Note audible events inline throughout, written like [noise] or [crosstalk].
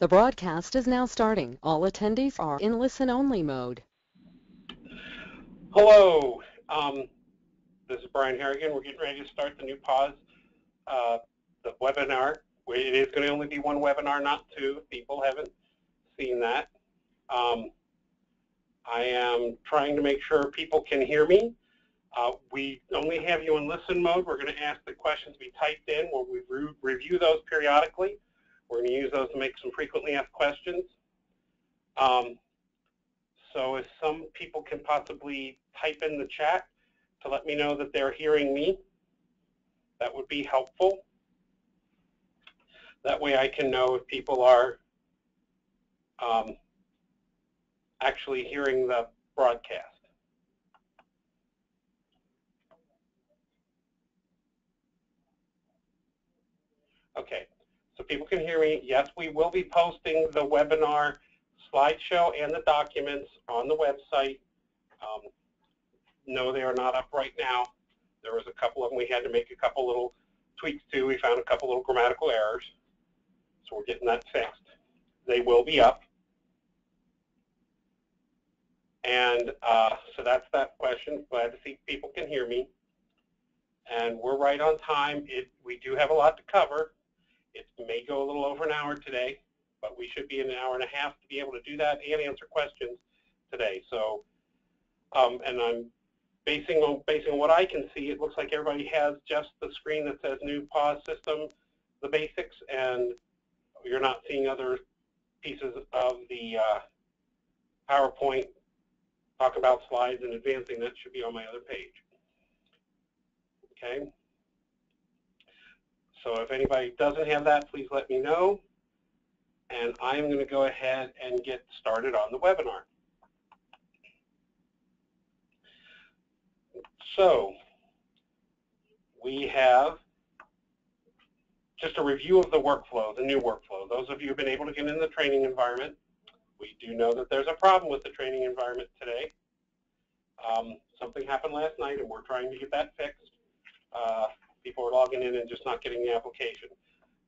The broadcast is now starting. All attendees are in listen-only mode. Hello, um, this is Brian Harrigan. We're getting ready to start the new PAWS, uh, the webinar. It is going to only be one webinar, not two. People haven't seen that. Um, I am trying to make sure people can hear me. Uh, we only have you in listen mode. We're going to ask the questions be typed in. We'll re review those periodically. We're going to use those to make some frequently asked questions. Um, so if some people can possibly type in the chat to let me know that they're hearing me, that would be helpful. That way I can know if people are um, actually hearing the broadcast. Okay, so people can hear me. Yes, we will be posting the webinar slideshow and the documents on the website. Um, no, they are not up right now. There was a couple of them we had to make a couple little tweaks to. We found a couple little grammatical errors, so we're getting that fixed. They will be up. And uh, so that's that question. Glad to see people can hear me. And we're right on time. It, we do have a lot to cover. It may go a little over an hour today, but we should be in an hour and a half to be able to do that and answer questions today. So, um, and I'm basing on basing on what I can see, it looks like everybody has just the screen that says new PAWS system, the basics, and you're not seeing other pieces of the uh, PowerPoint talk about slides and advancing. That should be on my other page. Okay. So if anybody doesn't have that, please let me know. And I'm going to go ahead and get started on the webinar. So we have just a review of the workflow, the new workflow. Those of you who have been able to get in the training environment, we do know that there's a problem with the training environment today. Um, something happened last night, and we're trying to get that fixed. Uh, people are logging in and just not getting the application.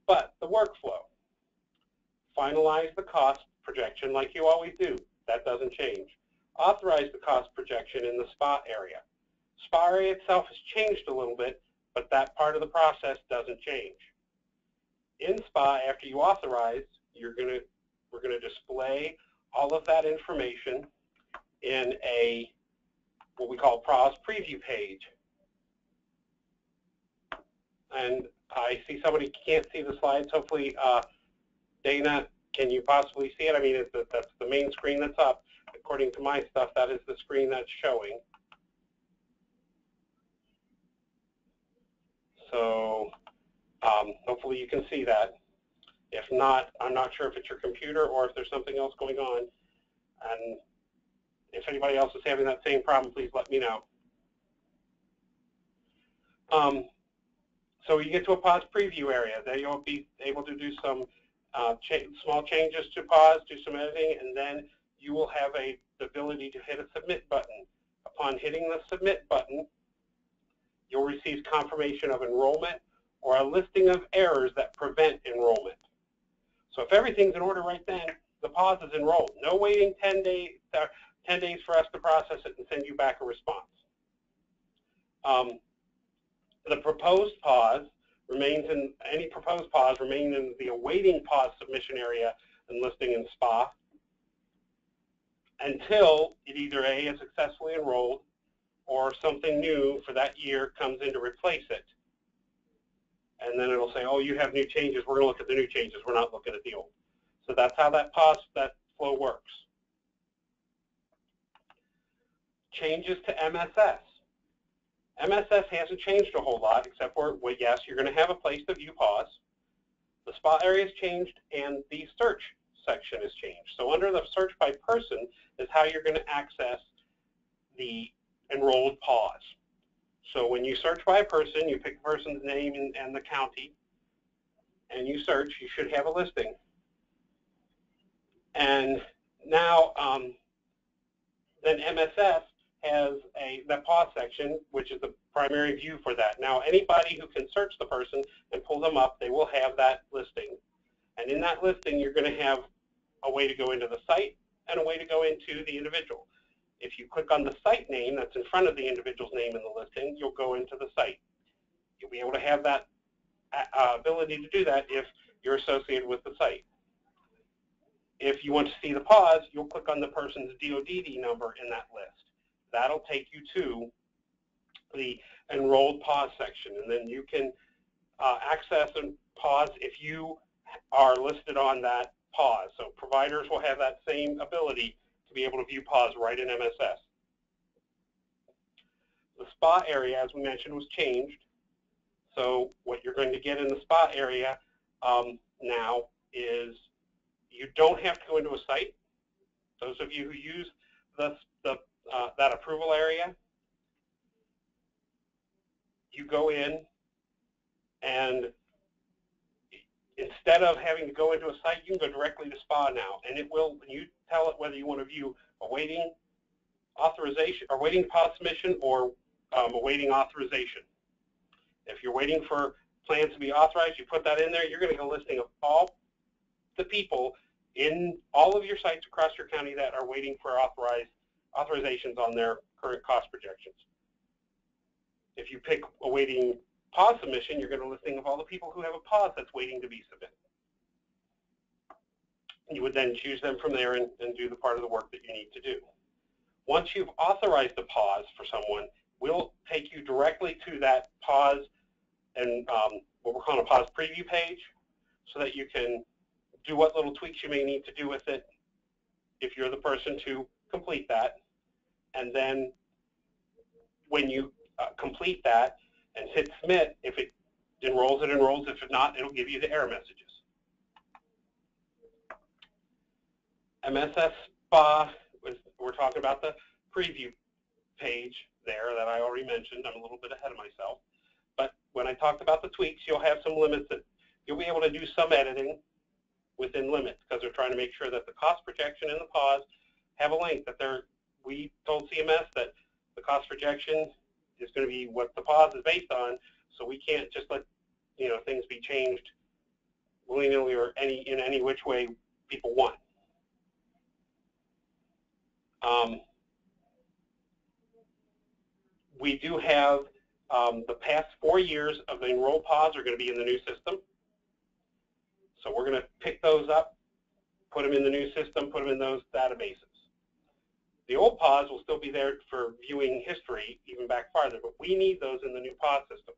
But the workflow, finalize the cost projection like you always do. That doesn't change. Authorize the cost projection in the SPA area. SPA area itself has changed a little bit, but that part of the process doesn't change. In SPA, after you authorize, you're going to we're going to display all of that information in a what we call PAWS preview page. And I see somebody can't see the slides. Hopefully, uh, Dana, can you possibly see it? I mean, it's that's the main screen that's up. According to my stuff, that is the screen that's showing. So um, hopefully you can see that. If not, I'm not sure if it's your computer or if there's something else going on. And if anybody else is having that same problem, please let me know. Um, so when you get to a PAWS preview area. There you'll be able to do some uh, cha small changes to PAWS, do some editing, and then you will have a, the ability to hit a submit button. Upon hitting the submit button, you'll receive confirmation of enrollment or a listing of errors that prevent enrollment. So if everything's in order right then, the PAWS is enrolled. No waiting 10 days, uh, 10 days for us to process it and send you back a response. Um, the proposed PAWS remains in, any proposed PAWS remain in the awaiting PAWS submission area and listing in SPA until it either A is successfully enrolled or something new for that year comes in to replace it. And then it'll say, oh, you have new changes. We're going to look at the new changes. We're not looking at the old. So that's how that PAWS, that flow works. Changes to MSS. MSS hasn't changed a whole lot, except for, well, yes, you're going to have a place to view PAWS. The spot area has changed, and the search section has changed. So under the search by person is how you're going to access the enrolled PAWS. So when you search by a person, you pick the person's name and, and the county, and you search, you should have a listing. And now, um, then MSS has a the PAWS section, which is the primary view for that. Now, anybody who can search the person and pull them up, they will have that listing. And in that listing, you're going to have a way to go into the site and a way to go into the individual. If you click on the site name that's in front of the individual's name in the listing, you'll go into the site. You'll be able to have that uh, ability to do that if you're associated with the site. If you want to see the PAWS, you'll click on the person's DODD number in that list. That'll take you to the enrolled PAWS section, and then you can uh, access and PAWS if you are listed on that PAWS. So providers will have that same ability to be able to view PAWS right in MSS. The SPA area, as we mentioned, was changed. So what you're going to get in the SPA area um, now is you don't have to go into a site. Those of you who use the, the, uh, that approval area, you go in and instead of having to go into a site, you can go directly to SPA now, and it will, you tell it whether you want to view awaiting authorization, or waiting PAWS submission, or um, awaiting authorization. If you're waiting for plans to be authorized, you put that in there, you're going to get a listing of all the people in all of your sites across your county that are waiting for authorized authorizations on their current cost projections. If you pick awaiting PAWS submission, you're going to listing of all the people who have a PAWS that's waiting to be submitted. You would then choose them from there and, and do the part of the work that you need to do. Once you've authorized the PAWS for someone, we'll take you directly to that PAWS and um, what we're calling a PAWS preview page so that you can do what little tweaks you may need to do with it if you're the person to complete that. And then when you uh, complete that and hit submit, if it enrolls, it enrolls. If not, it'll give you the error messages. MSS SPA, we're talking about the preview page there that I already mentioned. I'm a little bit ahead of myself. But when I talked about the tweaks, you'll have some limits that you'll be able to do some editing within limits because they're trying to make sure that the cost projection and the PAWS have a link that they're, we told CMS that the cost projection is going to be what the PAWS is based on, so we can't just let, you know, things be changed willy-nilly or any, in any which way people want. Um, we do have um, the past four years of the enroll PAWS are going to be in the new system. So we're going to pick those up, put them in the new system, put them in those databases. The old PAWS will still be there for viewing history, even back farther, but we need those in the new PAWS system.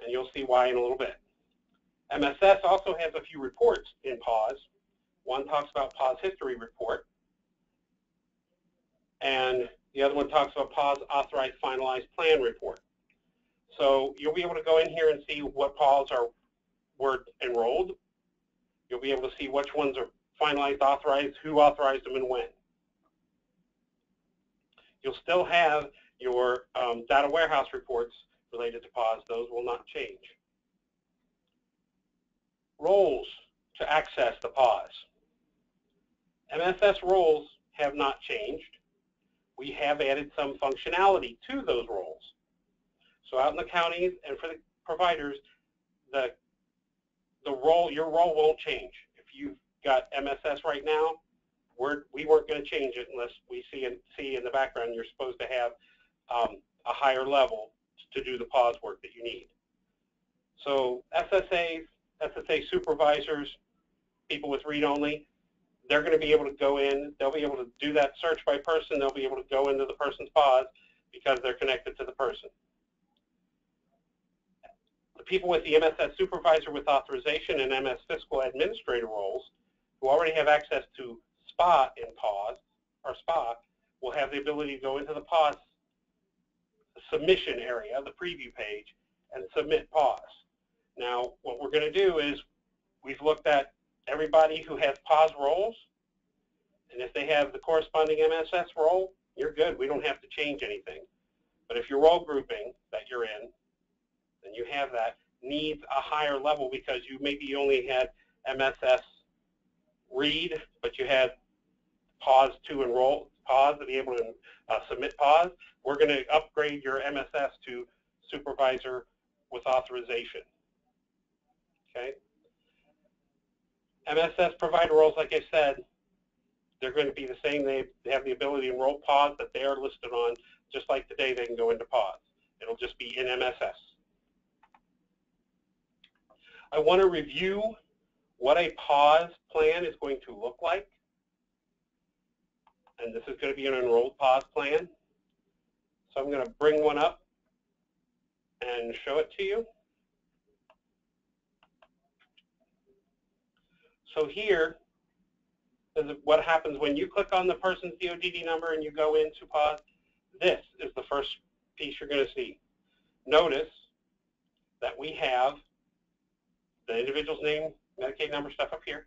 And you'll see why in a little bit. MSS also has a few reports in PAWS. One talks about PAWS history report, and the other one talks about PAWS authorized finalized plan report. So you'll be able to go in here and see what PAWS are were enrolled. You'll be able to see which ones are finalized, authorized, who authorized them, and when. You'll still have your um, data warehouse reports related to PAWS. Those will not change. Roles to access the PAWS. MSS roles have not changed. We have added some functionality to those roles. So out in the counties and for the providers, the the role, your role won't change. If you've got MSS right now, we're, we weren't going to change it unless we see in, see in the background you're supposed to have um, a higher level to do the PAWS work that you need. So SSAs, SSA supervisors, people with read-only, they're going to be able to go in, they'll be able to do that search by person, they'll be able to go into the person's PAWS because they're connected to the person the people with the MSS supervisor with authorization and MS fiscal administrator roles who already have access to SPA in PAWS, or SPA, will have the ability to go into the PAWS submission area, the preview page, and submit PAWS. Now, what we're going to do is we've looked at everybody who has PAWS roles, and if they have the corresponding MSS role, you're good. We don't have to change anything. But if your role grouping that you're in and you have that, needs a higher level because you maybe only had MSS read, but you had PAWS to enroll, PAWS to be able to uh, submit PAWS, We're going to upgrade your MSS to supervisor with authorization. Okay. MSS provider roles, like I said, they're going to be the same. They they have the ability to enroll PAWS that they are listed on, just like today they can go into PAWS. It'll just be in MSS. I want to review what a PAWS plan is going to look like. And this is going to be an enrolled PAWS plan. So I'm going to bring one up and show it to you. So here is what happens when you click on the person's DODD number and you go into PAWS. This is the first piece you're going to see. Notice that we have the individual's name, Medicaid number stuff up here.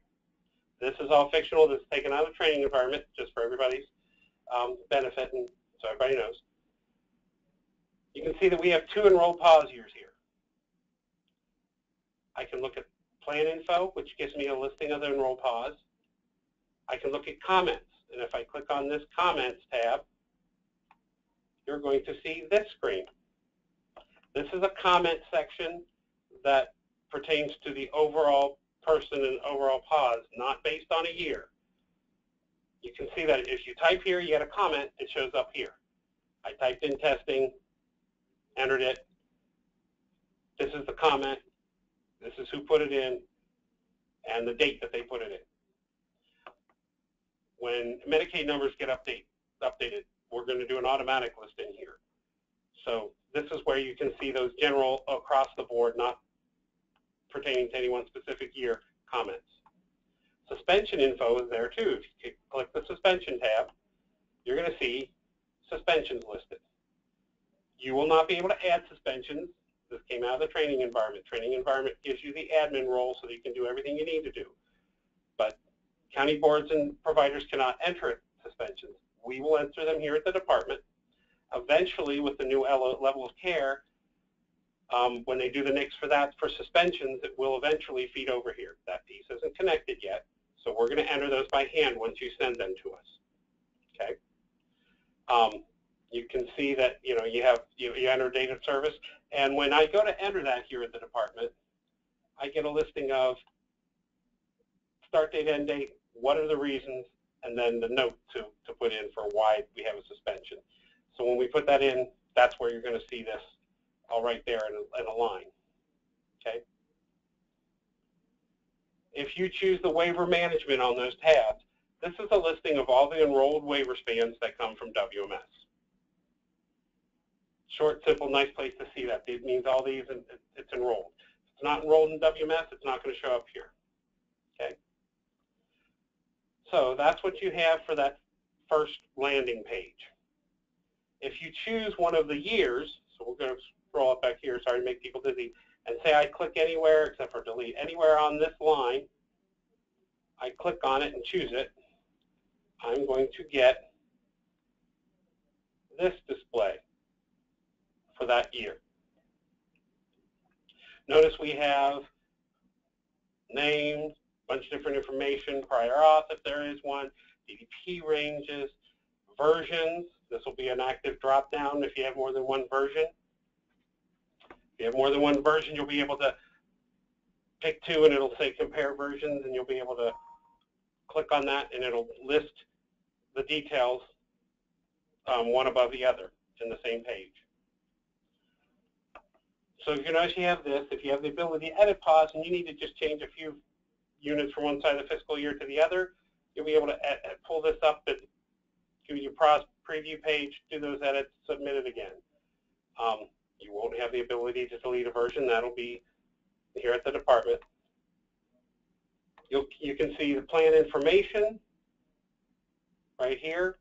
This is all fictional. This is taken out of training environment just for everybody's um, benefit and so everybody knows. You can see that we have two enrolled PAWS years here. I can look at plan info, which gives me a listing of the enrolled PAWS. I can look at comments, and if I click on this comments tab, you're going to see this screen. This is a comment section that pertains to the overall person and overall PAWS, not based on a year. You can see that if you type here, you get a comment, it shows up here. I typed in testing, entered it. This is the comment. This is who put it in and the date that they put it in. When Medicaid numbers get update, updated, we're going to do an automatic listing here. So this is where you can see those general across the board, not pertaining to any one specific year comments. Suspension info is there too. If you click the suspension tab, you're going to see suspensions listed. You will not be able to add suspensions. This came out of the training environment. Training environment gives you the admin role so that you can do everything you need to do. But county boards and providers cannot enter suspensions. We will enter them here at the department. Eventually, with the new level of care, um, when they do the NICS for that for suspensions, it will eventually feed over here. That piece isn't connected yet, so we're going to enter those by hand once you send them to us. Okay. Um, you can see that you know you have you, you enter date of service, and when I go to enter that here at the department, I get a listing of start date, end date, what are the reasons, and then the note to, to put in for why we have a suspension. So when we put that in, that's where you're going to see this all right there in a, in a line. Okay. If you choose the waiver management on those tabs, this is a listing of all the enrolled waiver spans that come from WMS. Short, simple, nice place to see that. It means all these, and it's enrolled. If it's not enrolled in WMS, it's not going to show up here. Okay. So that's what you have for that first landing page. If you choose one of the years, so we're going to scroll up back here, sorry to make people dizzy, and say I click anywhere except for delete, anywhere on this line, I click on it and choose it, I'm going to get this display for that year. Notice we have names, bunch of different information, prior auth if there is one, DDP ranges, versions. This will be an active drop-down if you have more than one version. If you have more than one version, you'll be able to pick two and it'll say compare versions and you'll be able to click on that and it'll list the details um, one above the other in the same page. So if you notice you have this, if you have the ability to edit PAWS and you need to just change a few units from one side of the fiscal year to the other, you'll be able to pull this up and give you a preview page, do those edits, submit it again. Um, you won't have the ability to delete a version. That'll be here at the department. You'll, you can see the plan information right here.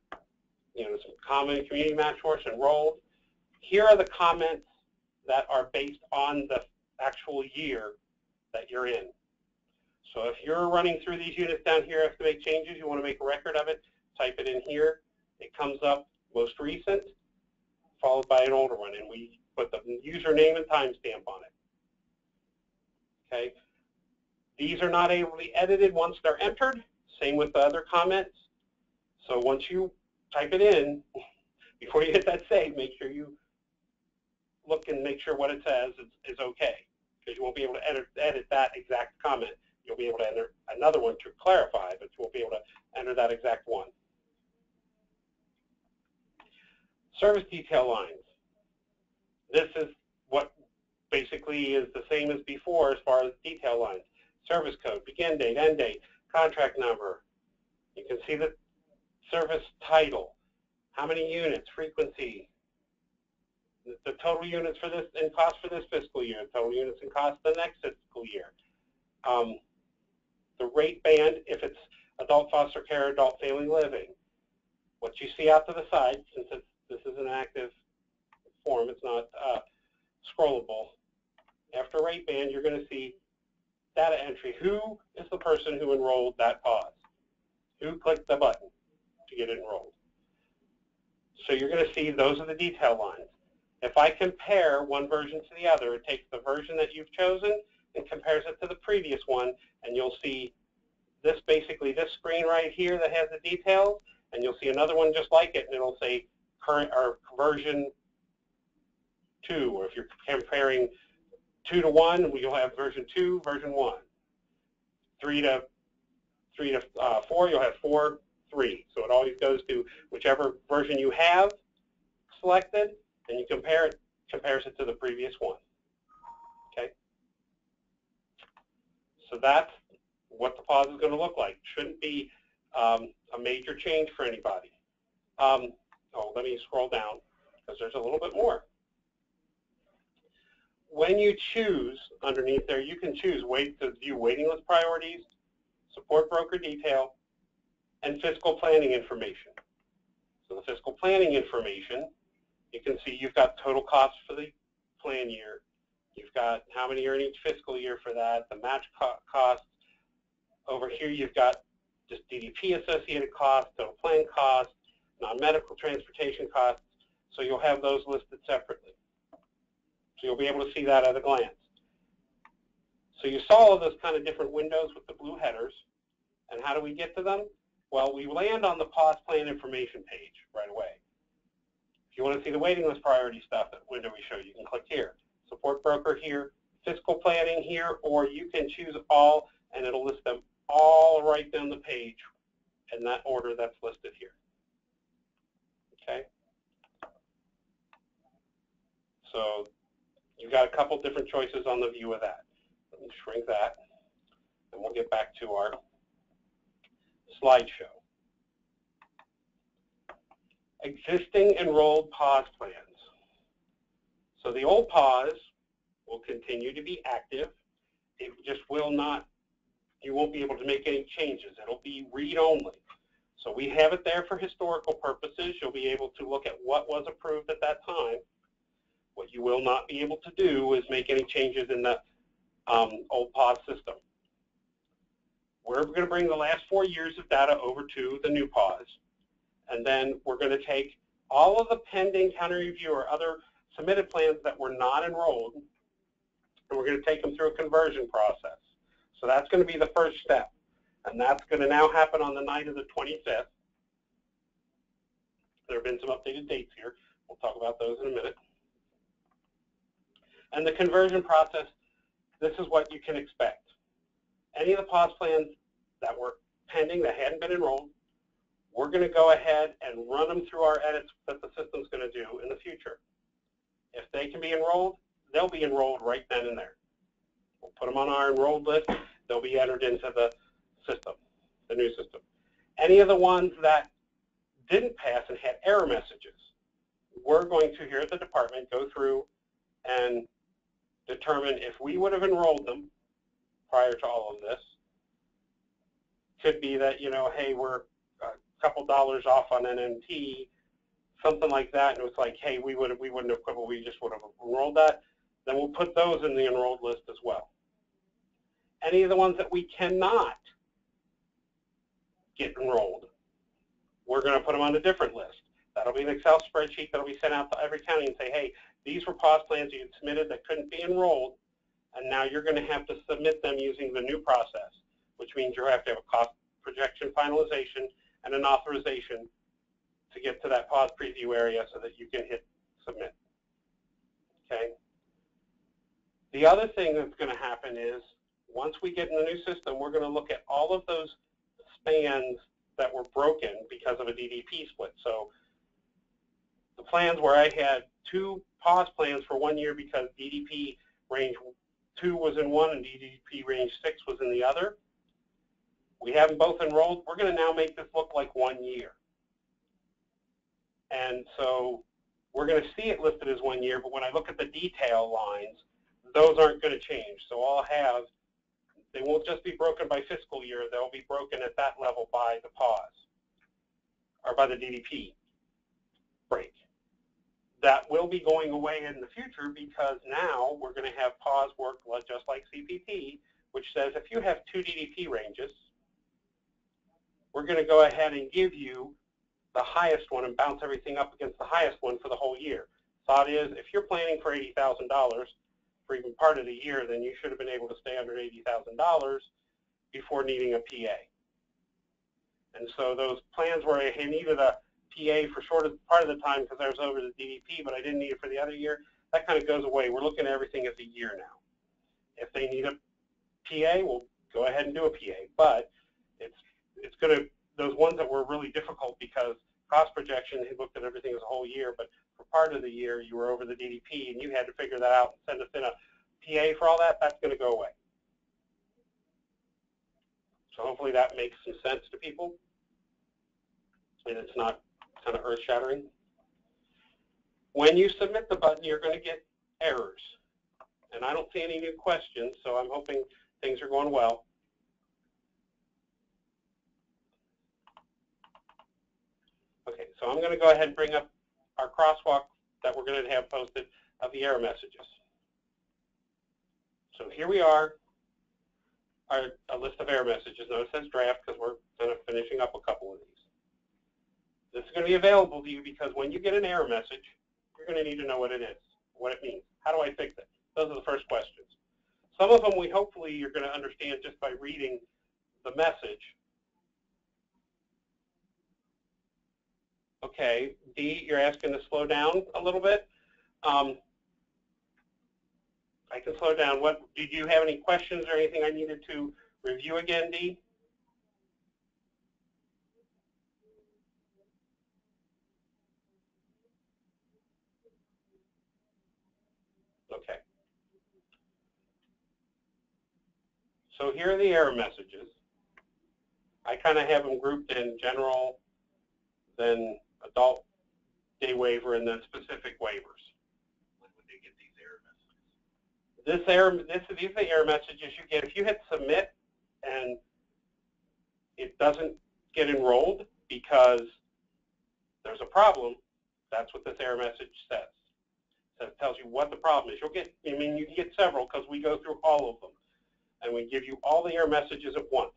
You know, some common community match force enrolled. Here are the comments that are based on the actual year that you're in. So if you're running through these units down here, have to make changes, you want to make a record of it, type it in here. It comes up most recent, followed by an older one, and we put the username and timestamp on it. Okay. These are not able to be edited once they're entered. Same with the other comments. So once you type it in, [laughs] before you hit that save, make sure you look and make sure what it says is, is okay, because you won't be able to edit, edit that exact comment you'll be able to enter another one to clarify, but you won't be able to enter that exact one. Service detail lines. This is what basically is the same as before as far as detail lines. Service code, begin date, end date, contract number. You can see the service title, how many units, frequency, the total units for this and cost for this fiscal year, total units and cost the next fiscal year. Um, the rate band, if it's adult foster care, adult family living. What you see out to the side, since this is an active form, it's not uh, scrollable. After rate band, you're going to see data entry. Who is the person who enrolled that PAWS? Who clicked the button to get enrolled? So you're going to see those are the detail lines. If I compare one version to the other, it takes the version that you've chosen and compares it to the previous one, and you'll see this basically this screen right here that has the details, and you'll see another one just like it, and it'll say current or version two, or if you're comparing two to one, you'll have version two, version one. Three to three to uh, four, you'll have four, three. So it always goes to whichever version you have selected, and you compare it, compares it to the previous one. Okay. So that's what the PAWS is going to look like. Shouldn't be um, a major change for anybody. Um, oh, let me scroll down because there's a little bit more. When you choose underneath there, you can choose wait to view waiting list priorities, support broker detail, and fiscal planning information. So the fiscal planning information, you can see you've got total costs for the plan year. You've got how many are in each fiscal year for that, the match co costs. Over here you've got just DDP associated costs, total plan costs, non-medical transportation costs. So you'll have those listed separately. So you'll be able to see that at a glance. So you saw all those kind of different windows with the blue headers. And how do we get to them? Well, we land on the PAWS plan information page right away. If you want to see the waiting list priority stuff, that window we show, you can click here. Support broker here, fiscal planning here, or you can choose all and it'll list them all right down the page in that order that's listed here. Okay? So you've got a couple different choices on the view of that. Let me shrink that, and we'll get back to our slideshow. Existing enrolled PAWS plans. So the old PAWS will continue to be active. It just will not, you won't be able to make any changes. It'll be read-only. So we have it there for historical purposes. You'll be able to look at what was approved at that time. What you will not be able to do is make any changes in the um, old PAWS system. We're going to bring the last four years of data over to the new PAWS, and then we're going to take all of the pending county review or other submitted plans that were not enrolled, and we're going to take them through a conversion process. So that's going to be the first step, and that's going to now happen on the night of the 25th. There have been some updated dates here. We'll talk about those in a minute. And the conversion process, this is what you can expect any of the PAWS plans that were pending that hadn't been enrolled, we're going to go ahead and run them through our edits that the system's going to do in the future. If they can be enrolled, they'll be enrolled right then and there. We'll put them on our enrolled list. They'll be entered into the system, the new system. Any of the ones that didn't pass and had error messages, we're going to, here at the department, go through and determine if we would have enrolled them prior to all of this. Could be that, you know, hey, we're a couple dollars off on NMT, something like that, and it's like, hey, we would we wouldn't have quibbled, we just would have enrolled that. Then we'll put those in the enrolled list as well. Any of the ones that we cannot get enrolled, we're going to put them on a different list. That'll be an Excel spreadsheet that'll be sent out to every county and say, hey, these were PAWS plans you had submitted that couldn't be enrolled and now you're going to have to submit them using the new process, which means you have to have a cost projection finalization and an authorization to get to that PAWS preview area so that you can hit submit. Okay. The other thing that's going to happen is once we get in the new system, we're going to look at all of those spans that were broken because of a DDP split. So the plans where I had two PAWS plans for one year because DDP range 2 was in one and DDP range 6 was in the other, we have them both enrolled. We're going to now make this look like one year. And so we're going to see it listed as one year, but when I look at the detail lines, those aren't going to change. So I'll have, they won't just be broken by fiscal year, they'll be broken at that level by the PAWS, or by the DDP break. That will be going away in the future because now we're going to have PAWS work just like CPP, which says if you have two DDP ranges, we're going to go ahead and give you the highest one and bounce everything up against the highest one for the whole year. Thought is, if you're planning for $80,000 for even part of the year, then you should have been able to stay under $80,000 before needing a PA. And so those plans where I needed a PA for short of part of the time because I was over the DDP, but I didn't need it for the other year, that kind of goes away. We're looking at everything as a year now. If they need a PA, we'll go ahead and do a PA. But it's it's going to, those ones that were really difficult because cost projection, he looked at everything as a whole year, but for part of the year you were over the DDP and you had to figure that out and send us in a PA for all that, that's going to go away. So hopefully that makes some sense to people and it's not of earth-shattering. When you submit the button, you're going to get errors. And I don't see any new questions, so I'm hoping things are going well. Okay, so I'm going to go ahead and bring up our crosswalk that we're going to have posted of the error messages. So here we are, our, a list of error messages. Notice it says draft because we're kind of finishing up a couple of these. This is going to be available to you because when you get an error message, you're going to need to know what it is, what it means. How do I fix it? Those are the first questions. Some of them we hopefully you're going to understand just by reading the message. Okay, D, you're asking to slow down a little bit. Um, I can slow down. What did you have any questions or anything I needed to review again, D? Okay. So here are the error messages. I kind of have them grouped in general, then adult day waiver and then specific waivers. When would they get these error messages? This error, this, these are the error messages you get. If you hit submit and it doesn't get enrolled because there's a problem, that's what this error message says. So it tells you what the problem is. You'll get, I mean, you can get several because we go through all of them. And we give you all the error messages at once.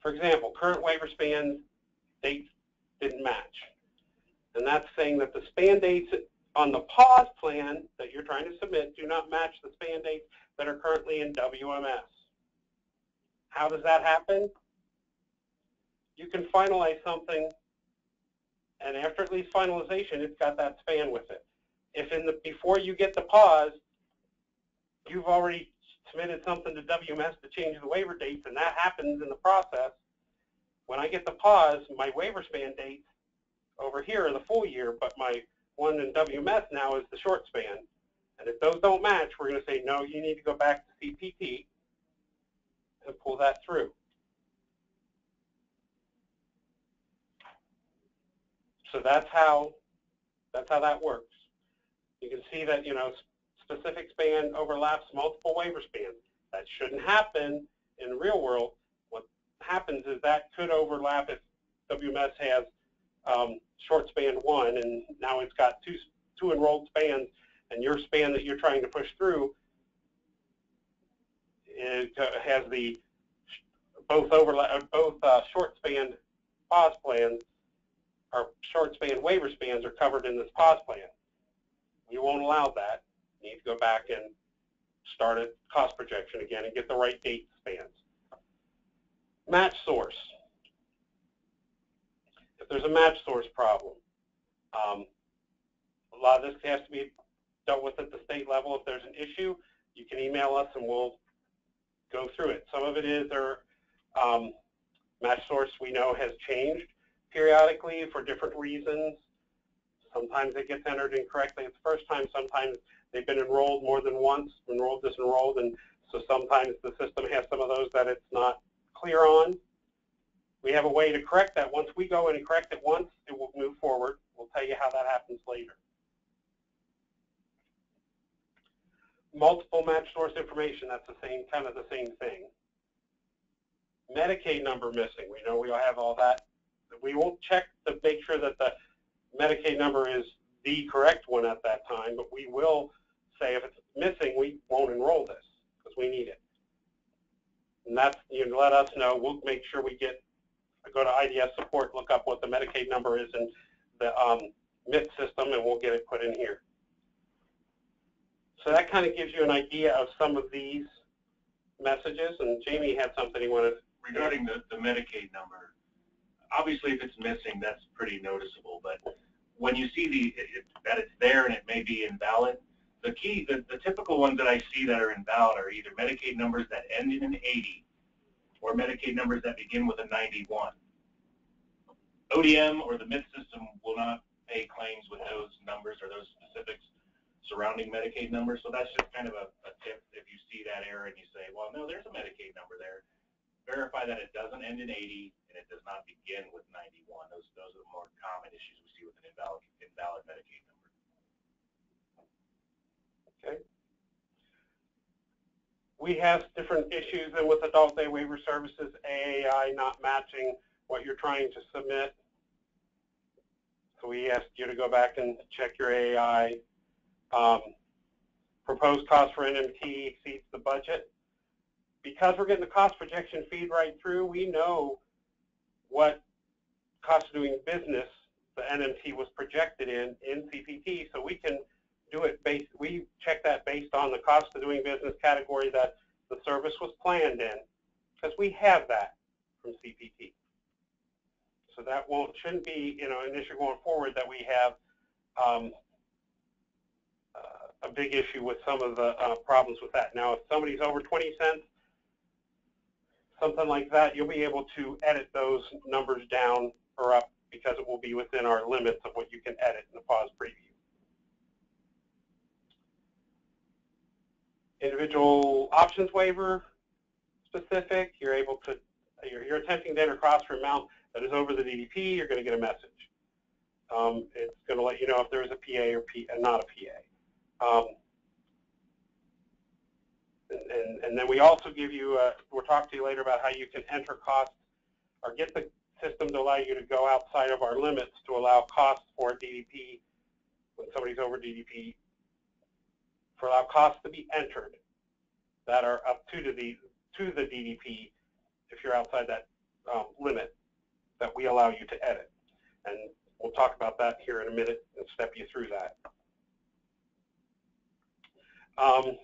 For example, current waiver spans dates didn't match. And that's saying that the span dates on the PAWS plan that you're trying to submit do not match the span dates that are currently in WMS. How does that happen? You can finalize something, and after at least finalization, it's got that span with it. If in the before you get the PAWS, you've already submitted something to WMS to change the waiver dates, and that happens in the process, when I get the PAWS, my waiver span dates over here are the full year, but my one in WMS now is the short span. And if those don't match, we're going to say, no, you need to go back to CPP and pull that through. So that's how that's how that works. You can see that you know specific span overlaps multiple waiver spans. That shouldn't happen in the real world What happens is that could overlap if WMS has um, short span one, and now it's got two two enrolled spans, and your span that you're trying to push through it has the both overlap both uh, short span PAWS plans or short span waiver spans are covered in this PAWS plan. You won't allow that. Need to go back and start a cost projection again and get the right date spans. Match source. If there's a match source problem, um, a lot of this has to be dealt with at the state level. If there's an issue, you can email us and we'll go through it. Some of it is our um, match source we know has changed periodically for different reasons. Sometimes it gets entered incorrectly at the first time. Sometimes they've been enrolled more than once, enrolled, disenrolled, and so sometimes the system has some of those that it's not clear on. We have a way to correct that. Once we go in and correct it once, it will move forward. We'll tell you how that happens later. Multiple match source information, that's the same, kind of the same thing. Medicaid number missing, we know we all have all that. We won't check to make sure that the Medicaid number is the correct one at that time, but we will say if it's missing, we won't enroll this because we need it. And that's, you know, let us know. We'll make sure we get, go to IDS support, look up what the Medicaid number is in the um, MIT system, and we'll get it put in here. So that kind of gives you an idea of some of these messages, and Jamie had something he wanted. Regarding the, the Medicaid number, obviously if it's missing, that's pretty noticeable, but when you see the, it, that it's there and it may be invalid, the key, the, the typical ones that I see that are invalid are either Medicaid numbers that end in an 80 or Medicaid numbers that begin with a 91. ODM or the MIT system will not pay claims with those numbers or those specifics surrounding Medicaid numbers. So that's just kind of a, a tip if you see that error and you say, well, no, there's a Medicaid number there. Verify that it doesn't end in 80 and it does not begin with 91. Those, those are the more common issues we see with an invalid, invalid Medicaid number. Okay. We have different issues and with adult day waiver services, AAI not matching what you're trying to submit. So we asked you to go back and check your AAI. Um, proposed cost for NMT exceeds the budget. Because we're getting the cost projection feed right through, we know what cost of doing business the NMT was projected in in CPT, so we can do it based, we check that based on the cost of doing business category that the service was planned in, because we have that from CPT. So that won't, shouldn't be, you know, an issue going forward that we have um, uh, a big issue with some of the uh, problems with that. Now, if somebody's over 20 cents, something like that, you'll be able to edit those numbers down or up because it will be within our limits of what you can edit in the PAWS preview. Individual options waiver specific, you're able to, you're, you're attempting to enter cross for amount that is over the DDP, you're going to get a message. Um, it's going to let you know if there is a PA or P, uh, not a PA. Um, and, and, then we also give you, uh, we'll talk to you later about how you can enter costs or get the system to allow you to go outside of our limits to allow costs for DDP when somebody's over DDP for allow costs to be entered that are up to the to the DDP if you're outside that um, limit that we allow you to edit. And we'll talk about that here in a minute and step you through that. Um,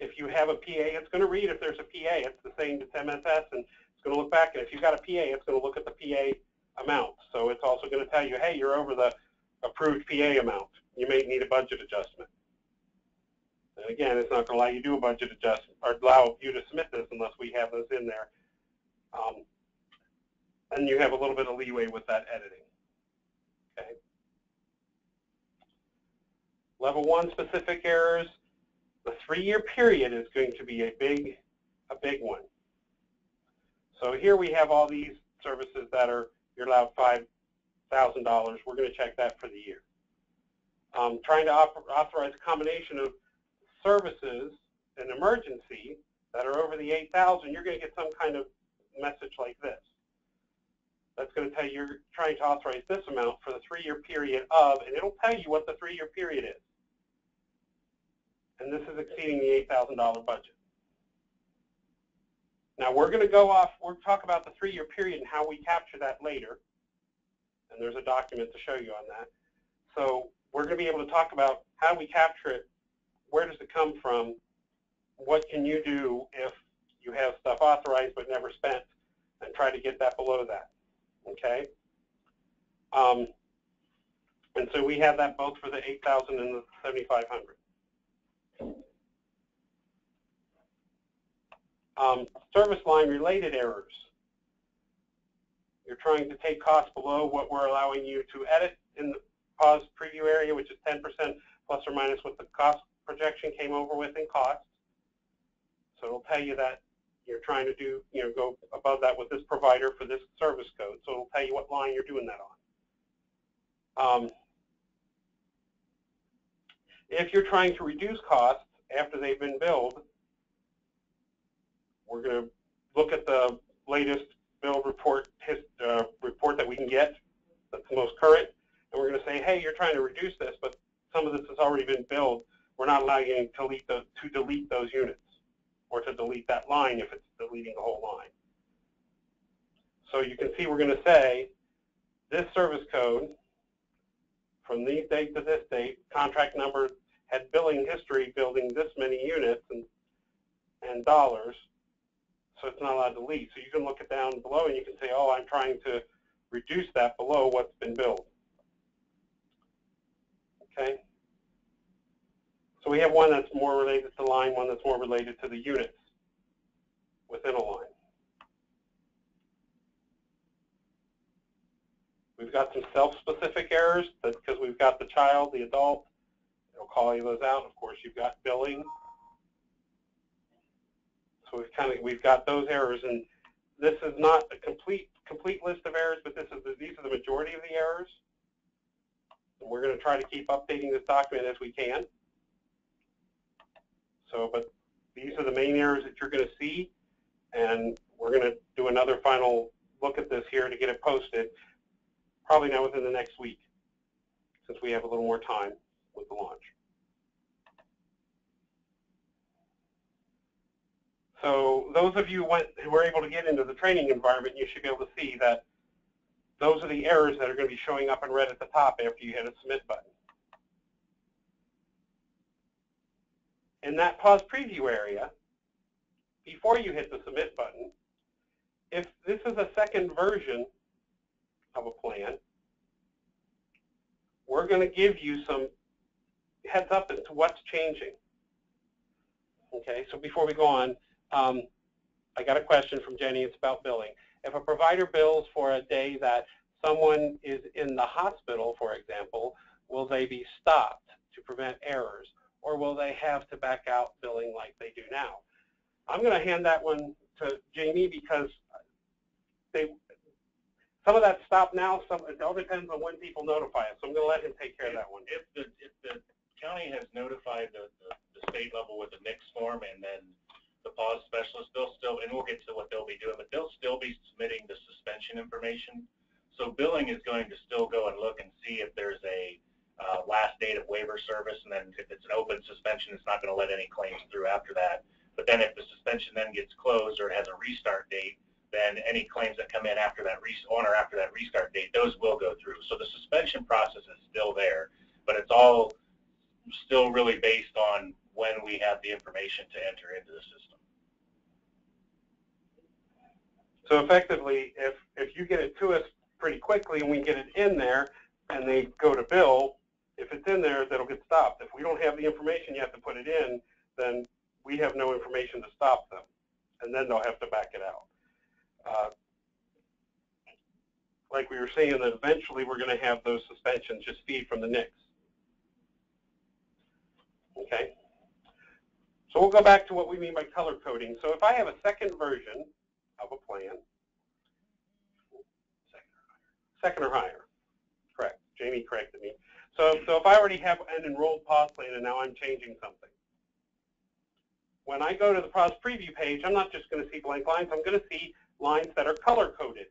if you have a PA, it's going to read if there's a PA. It's the same as MSS, and it's going to look back. And if you've got a PA, it's going to look at the PA amount. So it's also going to tell you, hey, you're over the approved PA amount. You may need a budget adjustment. And again, it's not going to allow you to do a budget adjustment or allow you to submit this unless we have this in there. Um, and you have a little bit of leeway with that editing. Okay. Level one specific errors. The three-year period is going to be a big, a big one. So here we have all these services that are you're allowed five thousand dollars. We're going to check that for the year. Um, trying to authorize a combination of services an emergency that are over the 8,000, you're going to get some kind of message like this. That's going to tell you you're trying to authorize this amount for the three-year period of, and it'll tell you what the three-year period is. And this is exceeding the $8,000 budget. Now we're going to go off, we'll talk about the three-year period and how we capture that later. And there's a document to show you on that. So we're going to be able to talk about how we capture it where does it come from? What can you do if you have stuff authorized but never spent and try to get that below that, okay? Um, and so we have that both for the 8,000 and the 7,500. Um, service line related errors. You're trying to take costs below what we're allowing you to edit in the PAWS preview area, which is 10% plus or minus what the cost projection came over with in cost. So it'll tell you that you're trying to do, you know, go above that with this provider for this service code. So it'll tell you what line you're doing that on. Um, if you're trying to reduce costs after they've been billed, we're going to look at the latest bill report uh, report that we can get that's the most current, and we're going to say, hey, you're trying to reduce this, but some of this has already been billed. We're not allowing you to delete those, to delete those units or to delete that line if it's deleting the whole line. So you can see we're going to say this service code from these date to this date, contract number had billing history building this many units and, and dollars, so it's not allowed to delete. So you can look it down below and you can say, oh, I'm trying to reduce that below what's been billed. Okay? So we have one that's more related to line, one that's more related to the units within a line. We've got some self-specific errors because we've got the child, the adult. It'll call you those out. Of course, you've got billing. So we've kind of we've got those errors, and this is not a complete complete list of errors, but this is the, these are the majority of the errors. And we're going to try to keep updating this document as we can. So, but these are the main errors that you're going to see, and we're going to do another final look at this here to get it posted, probably not within the next week, since we have a little more time with the launch. So those of you went, who were able to get into the training environment, you should be able to see that those are the errors that are going to be showing up in red at the top after you hit a submit button. In that PAWS preview area, before you hit the submit button, if this is a second version of a plan, we're going to give you some heads up as to what's changing. Okay, so before we go on, um, I got a question from Jenny. It's about billing. If a provider bills for a day that someone is in the hospital, for example, will they be stopped to prevent errors? Or will they have to back out billing like they do now? I'm going to hand that one to Jamie because they, some of that stop now, some, it all depends on when people notify us. So I'm going to let him take care of that one. If the, if the county has notified the, the, the state level with a mix form and then the PAWS specialist, they'll still, and we'll get to what they'll be doing, but they'll still be submitting the suspension information. So billing is going to still go and look and see if there's a uh, last date of waiver service, and then if it's an open suspension, it's not going to let any claims through after that. But then if the suspension then gets closed or it has a restart date, then any claims that come in after that on or after that restart date, those will go through. So the suspension process is still there, but it's all still really based on when we have the information to enter into the system. So effectively, if, if you get it to us pretty quickly and we get it in there and they go to bill, if it's in there, that'll get stopped. If we don't have the information you have to put it in, then we have no information to stop them. And then they'll have to back it out. Uh, like we were saying, that eventually we're going to have those suspensions just feed from the NICS. Okay? So we'll go back to what we mean by color coding. So if I have a second version of a plan, second or higher, correct, Jamie corrected me. So, so if I already have an enrolled PAWS plan and now I'm changing something, when I go to the PAWS preview page, I'm not just going to see blank lines, I'm going to see lines that are color coded.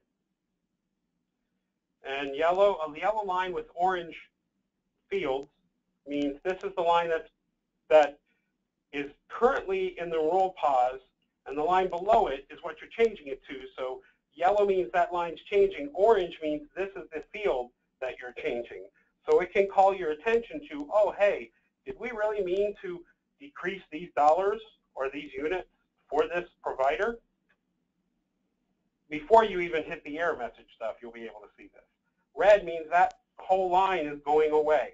And yellow, a yellow line with orange fields means this is the line that's, that is currently in the roll PAWS, and the line below it is what you're changing it to. So yellow means that line's changing. Orange means this is the field that you're changing. So it can call your attention to, oh, hey, did we really mean to decrease these dollars or these units for this provider? Before you even hit the error message stuff, you'll be able to see this. Red means that whole line is going away.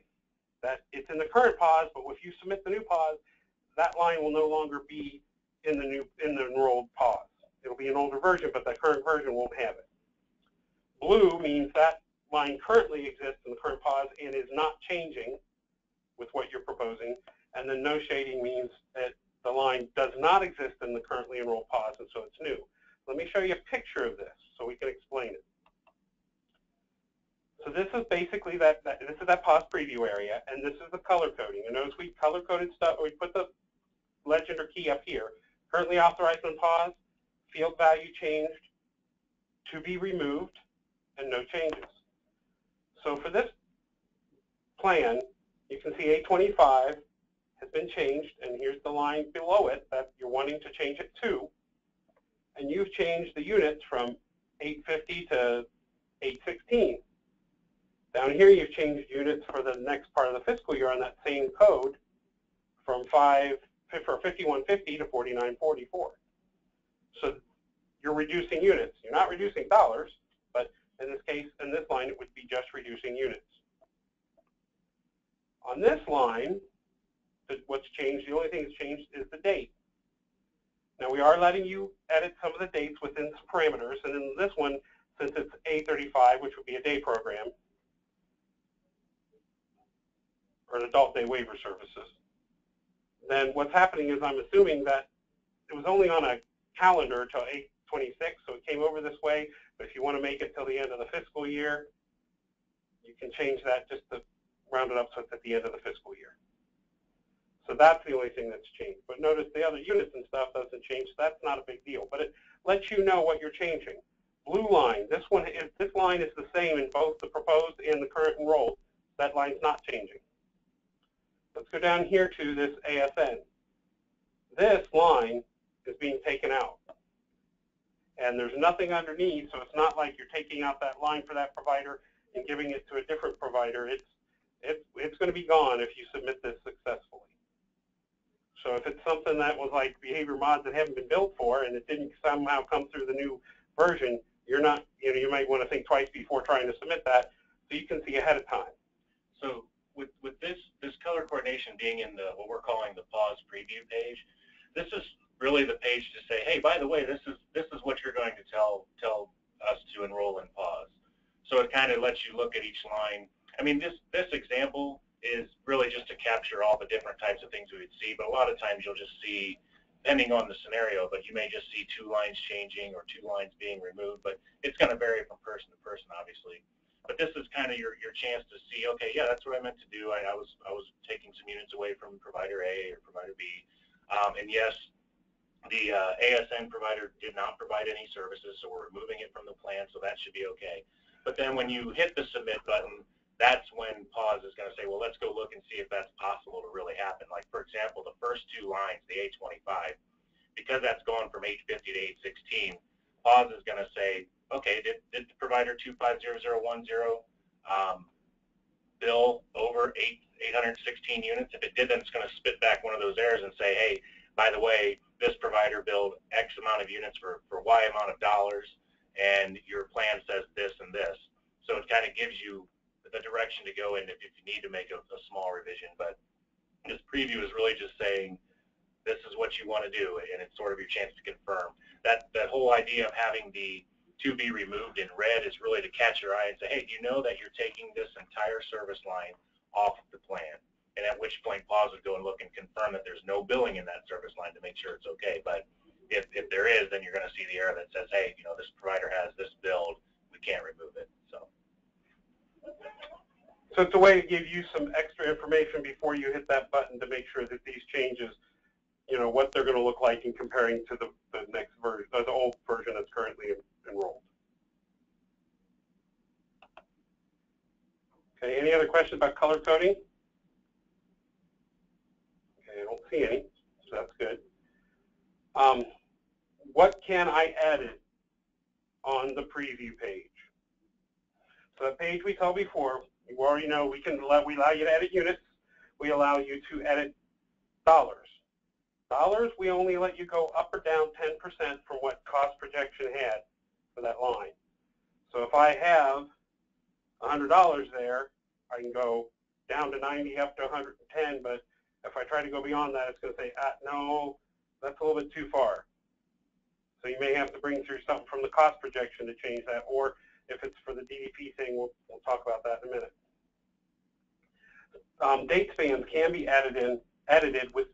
That it's in the current PAWS, but if you submit the new PAWS, that line will no longer be in the new in the enrolled PAWS. It'll be an older version, but the current version won't have it. Blue means that line currently exists in the current PAWS and is not changing with what you're proposing. And then no shading means that the line does not exist in the currently enrolled PAWS, and so it's new. Let me show you a picture of this so we can explain it. So this is basically that, that this is that PAWS preview area, and this is the color coding. And notice we color coded stuff. We put the legend or key up here. Currently authorized on PAWS, field value changed, to be removed, and no changes. So for this plan, you can see 825 has been changed, and here's the line below it that you're wanting to change it to. And you've changed the units from 850 to 816. Down here, you've changed units for the next part of the fiscal year on that same code from 5 for 5150 to 4944. So you're reducing units. You're not reducing dollars, in this case, in this line, it would be just reducing units. On this line, what's changed, the only thing that's changed is the date. Now we are letting you edit some of the dates within parameters, and in this one, since it's A35, which would be a day program, or an adult day waiver services, then what's happening is I'm assuming that it was only on a calendar until 826, so it came over this way, but if you want to make it till the end of the fiscal year, you can change that just to round it up so it's at the end of the fiscal year. So that's the only thing that's changed. But notice the other units and stuff doesn't change, so that's not a big deal. But it lets you know what you're changing. Blue line, this one, is, this line is the same in both the proposed and the current enrolled. That line's not changing. Let's go down here to this ASN. This line is being taken out. And there's nothing underneath, so it's not like you're taking out that line for that provider and giving it to a different provider. It's, it's, it's going to be gone if you submit this successfully. So if it's something that was like behavior mods that haven't been built for and it didn't somehow come through the new version, you're not, you know, you might want to think twice before trying to submit that so you can see ahead of time. So with, with this, this color coordination being in the, what we're calling the PAWS preview page, this is really the page to say, hey, by the way, this is, this is what you're going to tell, tell us to enroll in PAWS. So it kind of lets you look at each line. I mean, this, this example is really just to capture all the different types of things we would see, but a lot of times you'll just see, depending on the scenario, but you may just see two lines changing or two lines being removed, but it's going to vary from person to person, obviously. But this is kind of your, your chance to see, okay, yeah, that's what I meant to do. I, I was I was taking some units away from provider A or provider B. Um, and yes, the uh, ASN provider did not provide any services, so we're removing it from the plan, so that should be okay. But then when you hit the submit button, that's when PAWS is going to say, well, let's go look and see if that's possible to really happen. Like, for example, the first two lines, the 825, because that's going from 850 to 816, PAWS is going to say, okay, did, did the provider 250010 um, bill over 8, 816 units? If it did, then it's going to spit back one of those errors and say, hey, by the way, this provider billed X amount of units for, for Y amount of dollars, and your plan says this and this. So it kind of gives you the direction to go in if, if you need to make a, a small revision. But this preview is really just saying this is what you want to do, and it's sort of your chance to confirm. That that whole idea of having the to be removed in red is really to catch your eye and say, hey, do you know that you're taking this entire service line off the plan? And at which point, PAWS would go and look and confirm that there's no billing in that service line to make sure it's okay. But if, if there is, then you're going to see the error that says, hey, you know, this provider has this billed, we can't remove it. So. So it's a way to give you some extra information before you hit that button to make sure that these changes, you know, what they're going to look like in comparing to the, the next version, uh, the old version that's currently enrolled. Okay, any other questions about color coding? Okay, I don't any, so that's good. Um, what can I edit on the preview page? So the page we saw before, you already know we can let, we allow you to edit units. We allow you to edit dollars. Dollars, we only let you go up or down 10% from what cost projection had for that line. So if I have $100 there, I can go down to 90, up to 110, but if I try to go beyond that, it's going to say, ah, no, that's a little bit too far. So you may have to bring through something from the cost projection to change that, or if it's for the DDP thing, we'll, we'll talk about that in a minute. Um, date spans can be added in, edited with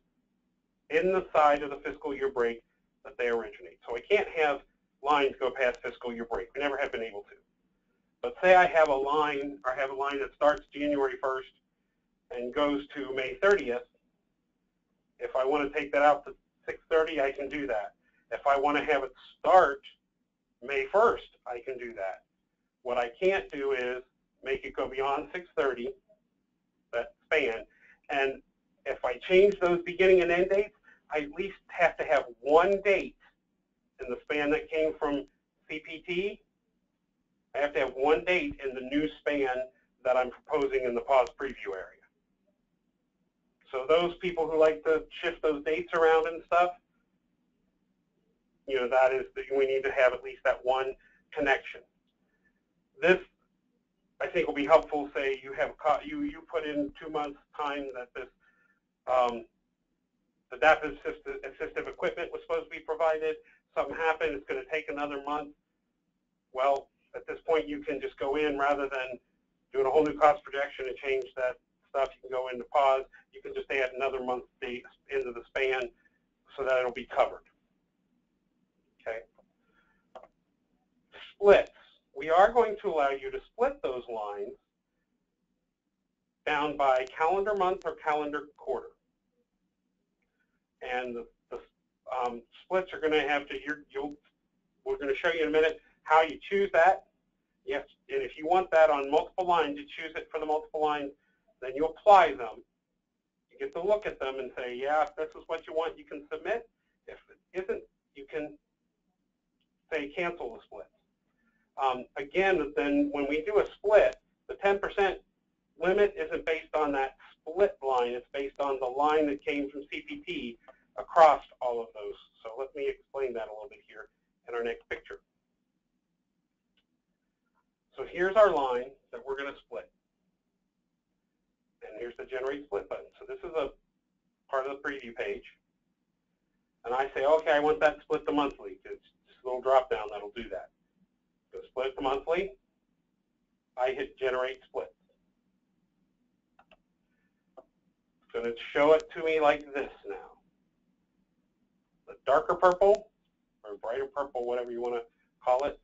in the side of the fiscal year break that they originate. So I can't have lines go past fiscal year break. We never have been able to. But say I have a line, or I have a line that starts January 1st and goes to May 30th. If I want to take that out to 6:30, I can do that. If I want to have it start May 1st, I can do that. What I can't do is make it go beyond 6:30, that span, and if I change those beginning and end dates, I at least have to have one date in the span that came from CPT. I have to have one date in the new span that I'm proposing in the PAWS preview area. So those people who like to shift those dates around and stuff, you know, that is, we need to have at least that one connection. This, I think, will be helpful. Say you have you you put in two months time that this um, adaptive assistive equipment was supposed to be provided. Something happened. It's going to take another month. Well, at this point, you can just go in rather than doing a whole new cost projection and change that stuff. You can go into PAWS. You can just add another month date into the span so that it'll be covered. Okay. Splits. We are going to allow you to split those lines down by calendar month or calendar quarter. And the, the um, splits are going to have to, you're, you'll, we're going to show you in a minute how you choose that. Yes, and if you want that on multiple lines, you choose it for the multiple lines, then you apply them. You get to look at them and say, yeah, if this is what you want, you can submit. If it isn't, you can say cancel the split. Um, again, then when we do a split, the 10% limit isn't based on that split line. It's based on the line that came from CPT across all of those. So let me explain that a little bit here in our next picture. So here's our line that we're going to split. And here's the generate split button. So this is a part of the preview page. And I say, okay, I want that split to monthly. It's just a little drop down that'll do that. So split to monthly. I hit generate split. It's going to show it to me like this now. The darker purple, or brighter purple, whatever you want to call it,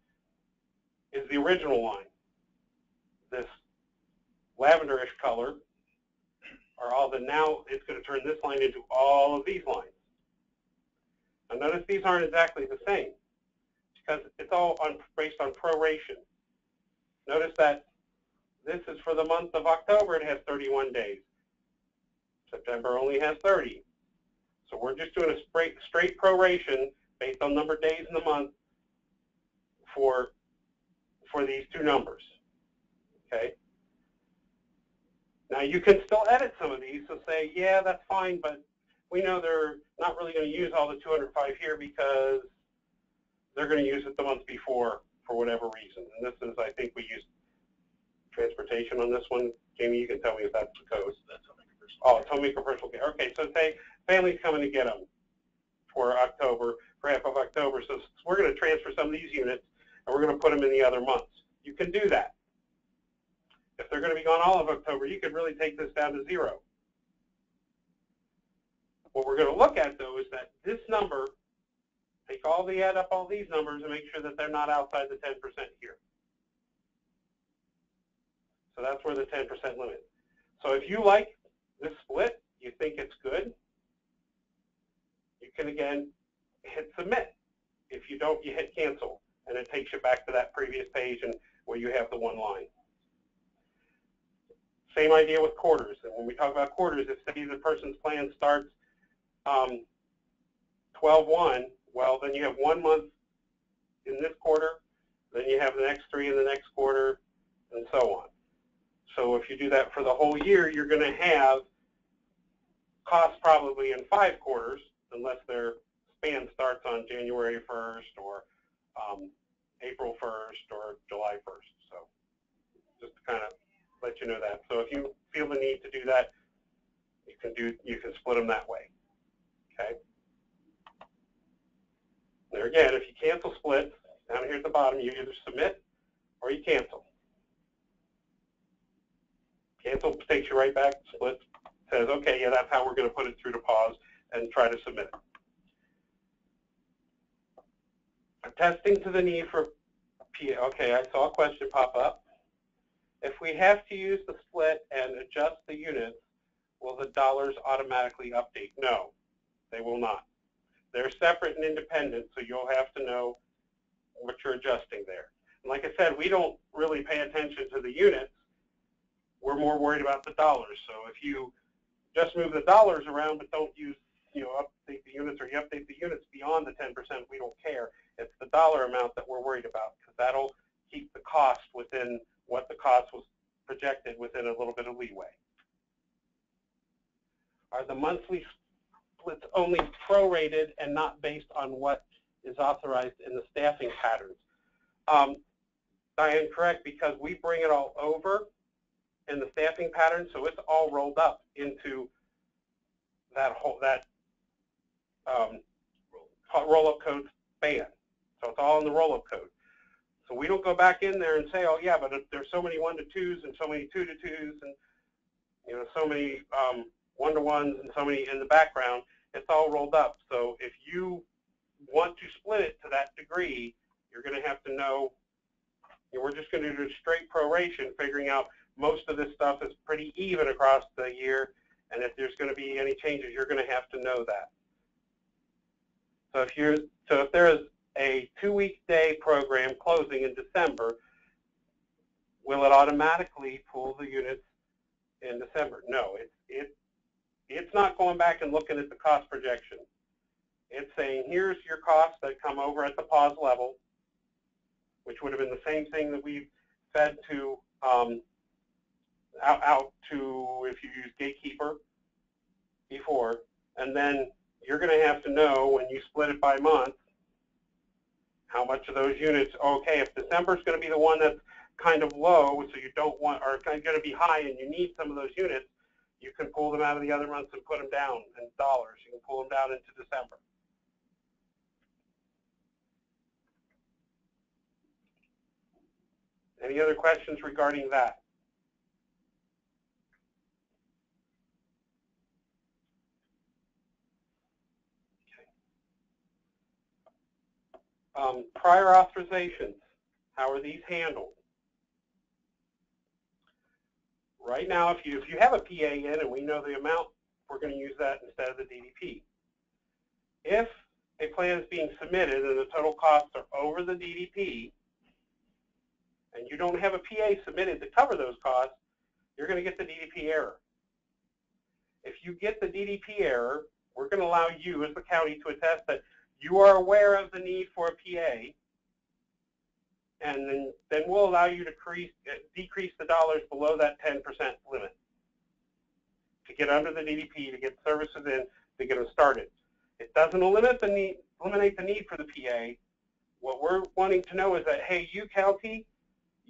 is the original line. This lavenderish color are all the now, it's going to turn this line into all of these lines. Now notice these aren't exactly the same because it's all on, based on proration. Notice that this is for the month of October, it has 31 days. September only has 30. So we're just doing a straight, straight proration based on number of days in the month for, for these two numbers. Okay? Now you can still edit some of these, so say, yeah, that's fine, but we know they're not really going to use all the 205 here because they're going to use it the month before for whatever reason. And this is, I think we use transportation on this one. Jamie, you can tell me if that's the code. That's Oh, Tomica Personal Care. Okay, so say family's coming to get them for October, for half of October. So we're going to transfer some of these units, and we're going to put them in the other months. You can do that. If they're going to be gone all of October, you could really take this down to zero. What we're going to look at, though, is that this number, take all the add up all these numbers and make sure that they're not outside the 10% here. So that's where the 10% limit. So if you like this split, you think it's good, you can again hit submit. If you don't, you hit cancel, and it takes you back to that previous page and where you have the one line. Same idea with quarters. And when we talk about quarters, if say the person's plan starts 12-1, um, well, then you have one month in this quarter, then you have the next three in the next quarter, and so on. So if you do that for the whole year, you're going to have costs probably in five quarters, unless their span starts on January 1st or um, April 1st or July 1st. So just to kind of let you know that. So if you feel the need to do that, you can do you can split them that way. Okay. There again, if you cancel split, down here at the bottom, you either submit or you cancel. Cancel takes you right back, split says, okay, yeah, that's how we're going to put it through to PAWS and try to submit it. Attesting to the need for P, okay, I saw a question pop up. If we have to use the split and adjust the units, will the dollars automatically update? No, they will not. They're separate and independent, so you'll have to know what you're adjusting there. And like I said, we don't really pay attention to the units. We're more worried about the dollars. So if you just move the dollars around but don't use, you know, update the units or you update the units beyond the 10%, we don't care. It's the dollar amount that we're worried about because that'll keep the cost within what the cost was projected within a little bit of leeway. Are the monthly splits only prorated and not based on what is authorized in the staffing patterns? Um, Diane, correct, because we bring it all over in the staffing pattern, so it's all rolled up into that whole that um, roll-up code span. So it's all in the roll-up code. So we don't go back in there and say, oh yeah, but there's so many one to twos and so many two to twos and you know so many um, one to ones and so many in the background. It's all rolled up. So if you want to split it to that degree, you're going to have to know. You know, we're just going to do a straight proration, figuring out most of this stuff is pretty even across the year, and if there's going to be any changes, you're going to have to know that. So if you're so if there is a two-week day program closing in December, will it automatically pull the units in December? No, it, it, it's not going back and looking at the cost projection. It's saying, here's your costs that come over at the PAWS level, which would have been the same thing that we fed to um, out, out to if you use Gatekeeper before, and then you're going to have to know when you split it by month how much of those units, okay, if December is going to be the one that's kind of low, so you don't want, or going to be high and you need some of those units, you can pull them out of the other months and put them down in dollars. You can pull them down into December. Any other questions regarding that? Um, prior authorizations, how are these handled? Right now, if you, if you have a PA in and we know the amount, we're going to use that instead of the DDP. If a plan is being submitted and the total costs are over the DDP, and you don't have a PA submitted to cover those costs, you're going to get the DDP error. If you get the DDP error, we're going to allow you as the county to attest that you are aware of the need for a PA, and then, then we'll allow you to crease, uh, decrease the dollars below that 10% limit to get under the DDP, to get services in, to get them started. It doesn't eliminate the need, eliminate the need for the PA. What we're wanting to know is that, hey, you county,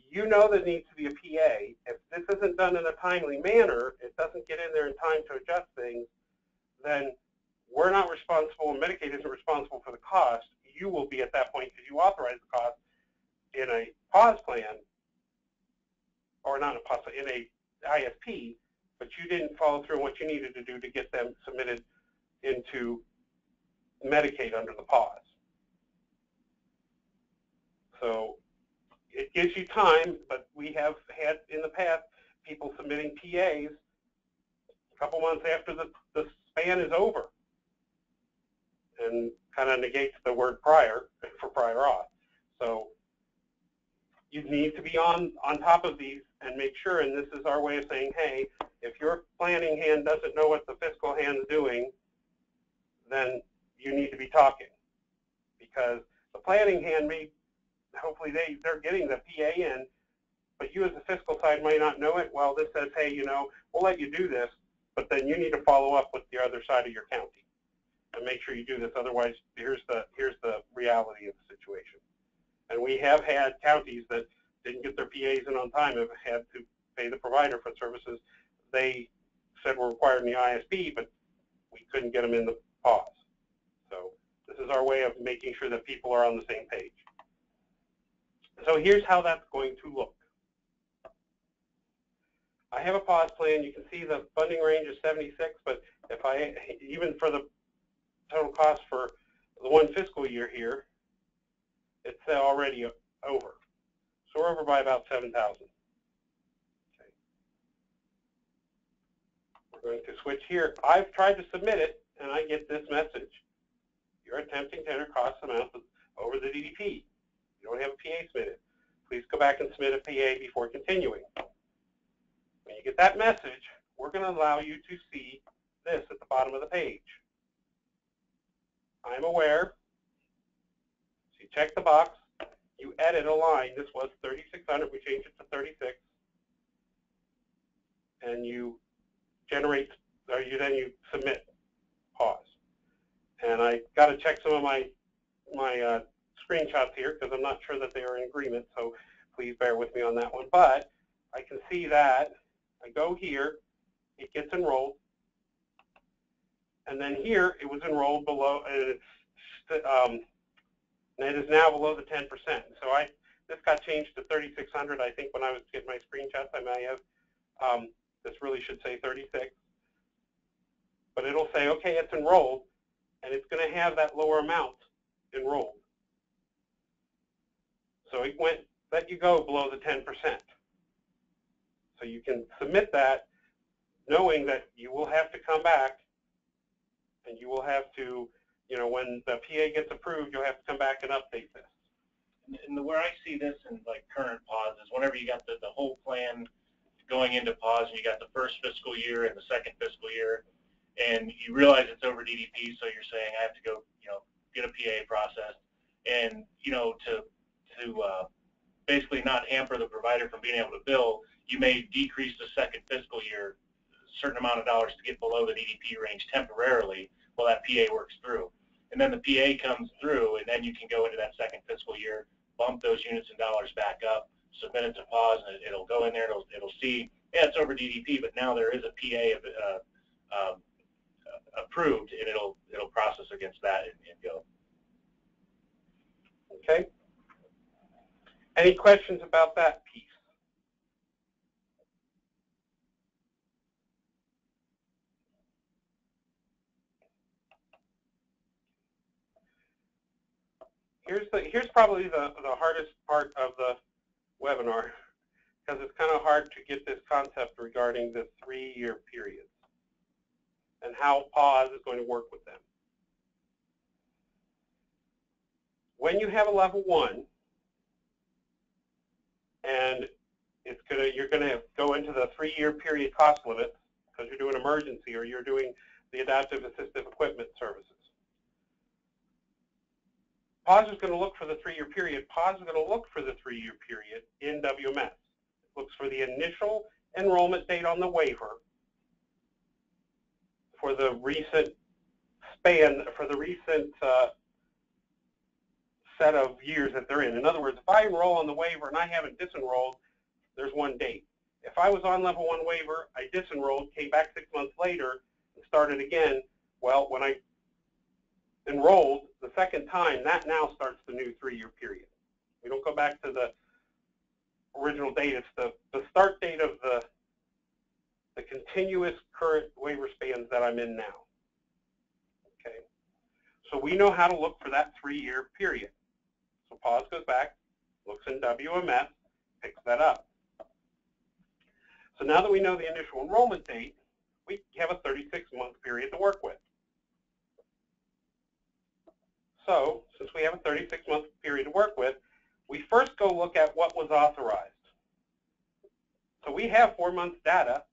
you know there needs to be a PA. If this isn't done in a timely manner, it doesn't get in there in time to adjust things, then we're not responsible, and Medicaid isn't responsible for the cost. You will be at that point because you authorize the cost in a PAWS plan, or not a PAWS, in a ISP, but you didn't follow through on what you needed to do to get them submitted into Medicaid under the PAWS. So it gives you time, but we have had in the past people submitting PAs a couple months after the, the span is over and kind of negates the word prior [laughs] for prior auth. So you need to be on, on top of these and make sure, and this is our way of saying, hey, if your planning hand doesn't know what the fiscal hand is doing, then you need to be talking. Because the planning hand may, hopefully they, they're getting the PA in, but you as the fiscal side might not know it. Well, this says, hey, you know, we'll let you do this, but then you need to follow up with the other side of your county and make sure you do this. Otherwise, here's the here's the reality of the situation. And we have had counties that didn't get their PAs in on time have had to pay the provider for services they said were required in the ISP, but we couldn't get them in the PAWS. So This is our way of making sure that people are on the same page. So here's how that's going to look. I have a PAWS plan. You can see the funding range is 76, but if I, even for the total cost for the one fiscal year here, it's uh, already over. So we're over by about 7,000. Okay. We're going to switch here. I've tried to submit it, and I get this message. You're attempting to enter cost amounts over the DDP. You don't have a PA submitted. Please go back and submit a PA before continuing. When you get that message, we're going to allow you to see this at the bottom of the page. I'm aware. So you check the box. You edit a line. This was 3600. We changed it to 36. And you generate, or you then you submit PAWS. And I got to check some of my my uh, screenshots here because I'm not sure that they are in agreement. So please bear with me on that one. But I can see that I go here, it gets enrolled, and then here it was enrolled below, it's um, and it is now below the 10%. So I this got changed to 3,600. I think when I was getting my screenshots, I may have um, this really should say 36, but it'll say okay, it's enrolled, and it's going to have that lower amount enrolled. So it went let you go below the 10%. So you can submit that knowing that you will have to come back and you will have to, you know, when the PA gets approved, you'll have to come back and update this. And, the, where I see this in like current PAWS is whenever you got the, the whole plan going into PAWS and you got the first fiscal year and the second fiscal year and you realize it's over DDP, so you're saying I have to go, you know, get a PA processed and, you know, to, to uh, basically not hamper the provider from being able to bill, you may decrease the second fiscal year certain amount of dollars to get below the DDP range temporarily while that PA works through. And then the PA comes through, and then you can go into that second fiscal year, bump those units and dollars back up, submit it to PAWS, and it'll go in there, it'll, it'll see, yeah, it's over DDP, but now there is a PA uh, um, approved, and it'll it'll process against that and, and go. Okay. Any questions about that piece? Here's the here's probably the, the hardest part of the webinar because it's kind of hard to get this concept regarding the three-year periods and how PAWS is going to work with them. When you have a level one, and it's gonna you're gonna go into the three-year period cost limits because you're doing emergency or you're doing the adaptive assistive equipment services. PAWS is going to look for the three-year period. PAWS is going to look for the three-year period in WMS. It looks for the initial enrollment date on the waiver for the recent span, for the recent uh, set of years that they're in. In other words, if I enroll on the waiver and I haven't disenrolled, there's one date. If I was on level one waiver, I disenrolled, came back six months later, and started again, well, when I enrolled the second time, that now starts the new three-year period. We don't go back to the original date. It's the, the start date of the, the continuous current waiver spans that I'm in now. Okay, So we know how to look for that three-year period. So PAWS goes back, looks in WMS, picks that up. So now that we know the initial enrollment date, we have a 36-month period to work with. So since we have a 36-month period to work with, we first go look at what was authorized. So we have four months data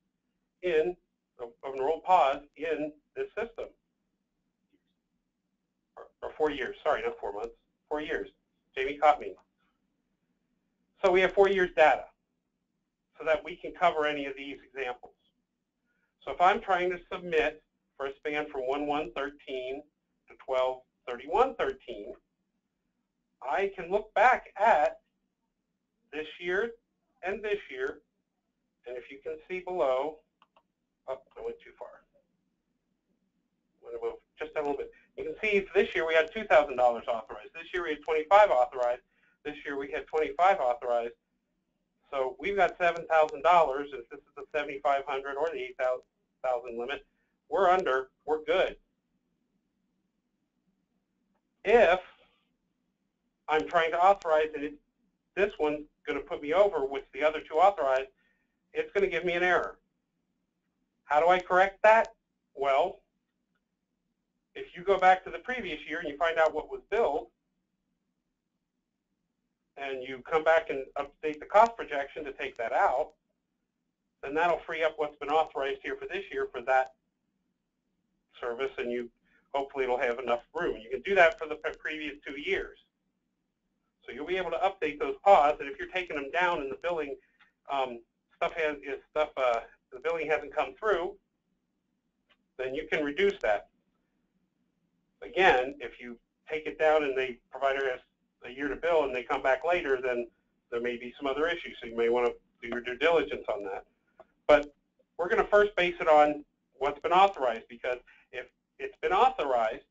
in of enrolled PAWS in this system. Or, or four years, sorry, not four months, four years. Jamie caught me. So we have four years data so that we can cover any of these examples. So if I'm trying to submit for a span from 1113 to 123113, I can look back at this year and this year, and if you can see below, oh, I went too far. I'm going to move just a little bit. You can see this year we had $2,000 authorized. This year we had 25 authorized. This year we had 25 authorized. So we've got $7,000. If this is the 7,500 or the 8,000 limit, we're under. We're good. If I'm trying to authorize and it, this one's going to put me over with the other two authorized, it's going to give me an error. How do I correct that? Well, if you go back to the previous year and you find out what was billed, and you come back and update the cost projection to take that out, then that'll free up what's been authorized here for this year for that service, and you hopefully it'll have enough room. You can do that for the previous two years. So you'll be able to update those pods, and if you're taking them down and the billing um, stuff has is stuff uh, the billing hasn't come through, then you can reduce that. Again, if you take it down and the provider has a year to bill and they come back later, then there may be some other issues. So you may want to do your due diligence on that. But we're going to first base it on what's been authorized because if it's been authorized,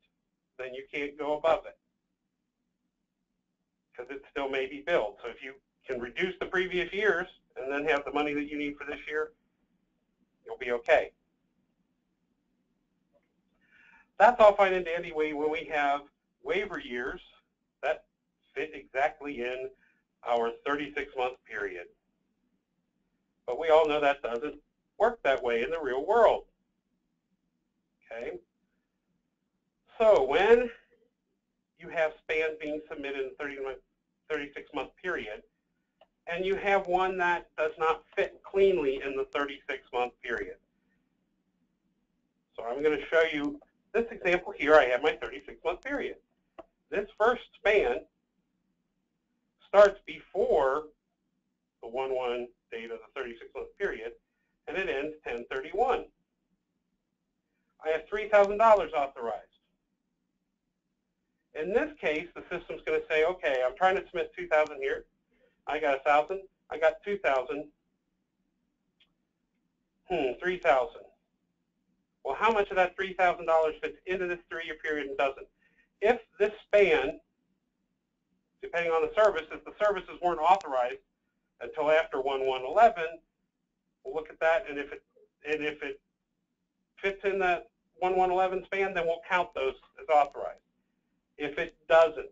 then you can't go above it because it still may be billed. So if you can reduce the previous years and then have the money that you need for this year, you'll be okay. That's all fine and dandy when we have waiver years that fit exactly in our 36-month period. But we all know that doesn't work that way in the real world. Okay? So when you have spans being submitted in 30 36-month period, and you have one that does not fit cleanly in the 36-month period. So I'm going to show you this example here. I have my 36-month period. This first span starts before the 1-1 date of the 36-month period, and it ends 1031. I have $3,000 authorized. In this case, the system's going to say, okay, I'm trying to submit 2,000 here. I got 1,000. I got 2,000. Hmm, 3,000. Well, how much of that $3,000 fits into this three-year period and doesn't? If this span, depending on the service, if the services weren't authorized until after 1.1.11, we'll look at that, and if it and if it fits in that 1.1.11 span, then we'll count those as authorized. If it doesn't,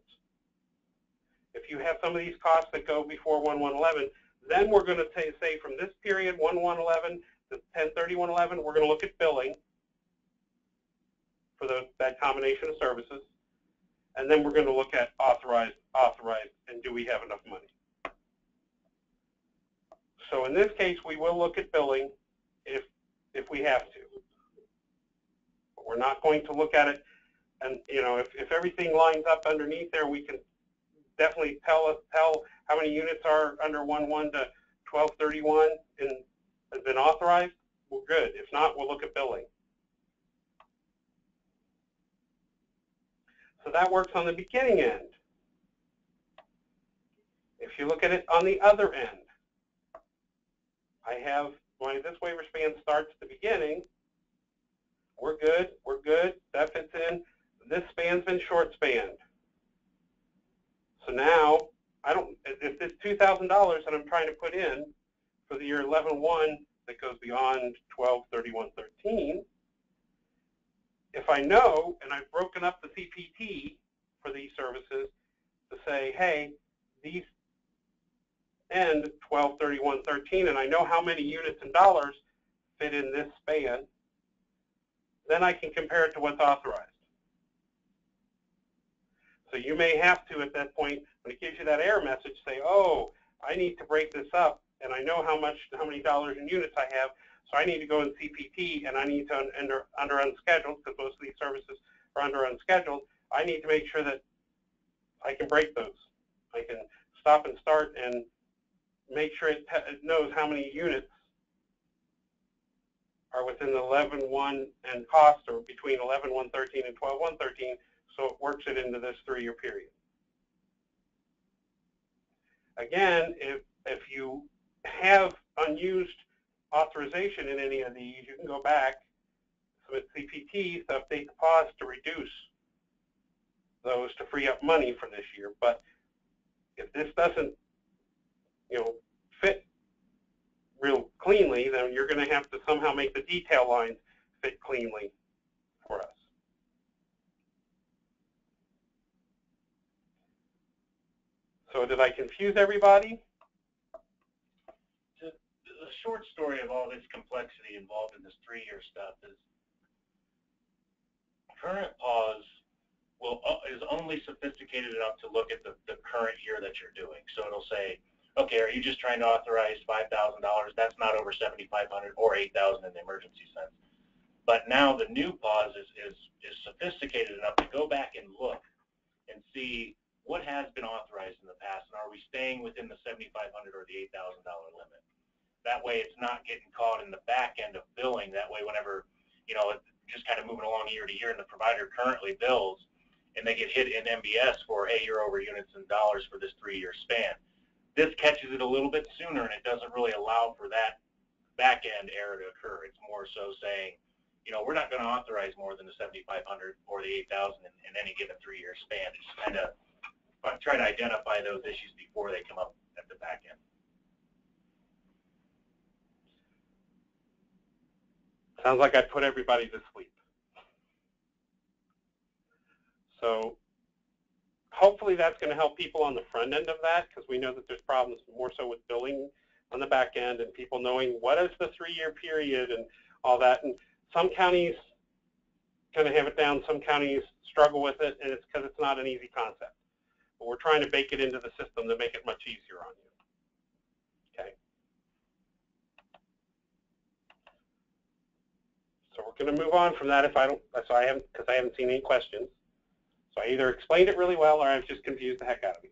if you have some of these costs that go before 1111, then we're going to say from this period, 1111 to 10.31.11, we're going to look at billing for the, that combination of services. And then we're going to look at authorized, authorized, and do we have enough money? So in this case, we will look at billing if, if we have to. But we're not going to look at it, and you know, if, if everything lines up underneath there, we can definitely tell us tell how many units are under 1.1 to 1231 and has been authorized. We're good. If not, we'll look at billing. So that works on the beginning end. If you look at it on the other end, I have my this waiver span starts at the beginning. We're good. We're good. That fits in. This span's been short spanned. So now, I don't. If this $2,000 that I'm trying to put in for the year 11-1 that goes beyond 12-31-13, if I know, and I've broken up the CPT for these services to say, hey, these end 12-31-13, and I know how many units and dollars fit in this span, then I can compare it to what's authorized. So you may have to, at that point, when it gives you that error message, say, oh, I need to break this up, and I know how much, how many dollars and units I have, so I need to go in CPT and I need to under, under unscheduled, because most of these services are under unscheduled. I need to make sure that I can break those. I can stop and start and make sure it, it knows how many units are within the 11.1 and cost or between 11.113 and 12.113, so it works it into this three-year period. Again, if, if you have unused authorization in any of these, you can go back, submit CPTs to update the PAWS to reduce those to free up money for this year. But if this doesn't, you know, fit real cleanly, then you're going to have to somehow make the detail lines fit cleanly for us. So did I confuse everybody? The short story of all this complexity involved in this three-year stuff is current PAWS will, uh, is only sophisticated enough to look at the, the current year that you're doing. So it'll say, okay, are you just trying to authorize five thousand dollars? That's not over seventy-five hundred or eight thousand in the emergency sense. But now the new PAWS is, is, is sophisticated enough to go back and look and see what has been authorized in the past, and are we staying within the seventy-five hundred or the eight thousand dollar limit? That way, it's not getting caught in the back end of billing. That way, whenever you know, just kind of moving along year to year, and the provider currently bills, and they get hit in MBS for, hey, you're over units and dollars for this three-year span. This catches it a little bit sooner, and it doesn't really allow for that back end error to occur. It's more so saying, you know, we're not going to authorize more than the 7,500 or the 8,000 in, in any given three-year span. It's kind of try to identify those issues before they come up at the back end. Sounds like I put everybody to sleep. So hopefully that's going to help people on the front end of that because we know that there's problems more so with billing on the back end and people knowing what is the three-year period and all that. And some counties kind of have it down, some counties struggle with it, and it's because it's not an easy concept. But we're trying to bake it into the system to make it much easier on you. Okay. So we're going to move on from that if I don't, so I haven't, because I haven't seen any questions. So I either explained it really well or I've just confused the heck out of you.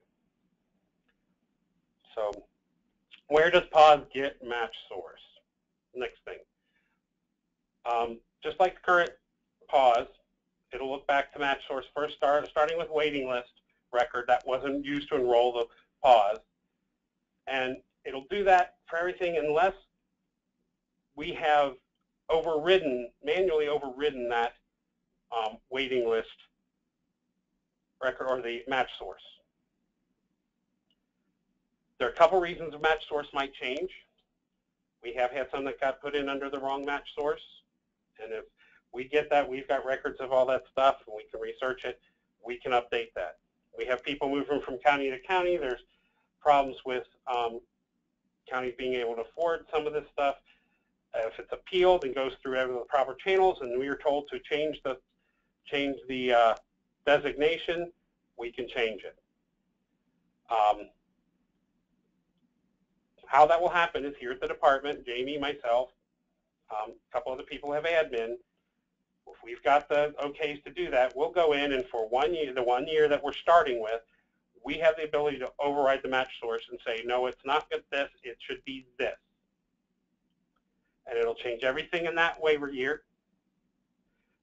So where does PAWS get match source? Next thing. Um, just like the current PAWS, it'll look back to match source first start, starting with waiting list record that wasn't used to enroll the PAWS. And it'll do that for everything unless we have overridden, manually overridden that um, waiting list record or the match source. There are a couple reasons a match source might change. We have had some that got put in under the wrong match source. And if we get that, we've got records of all that stuff, and we can research it, we can update that. We have people moving from county to county. There's problems with um, counties being able to afford some of this stuff. Uh, if it's appealed and goes through the proper channels, and we are told to change the change the uh, designation, we can change it. Um, how that will happen is here at the department, Jamie, myself, um, a couple other people have admin. If we've got the okays to do that, we'll go in and for one year, the one year that we're starting with, we have the ability to override the match source and say, no, it's not this, it should be this. And it'll change everything in that waiver year.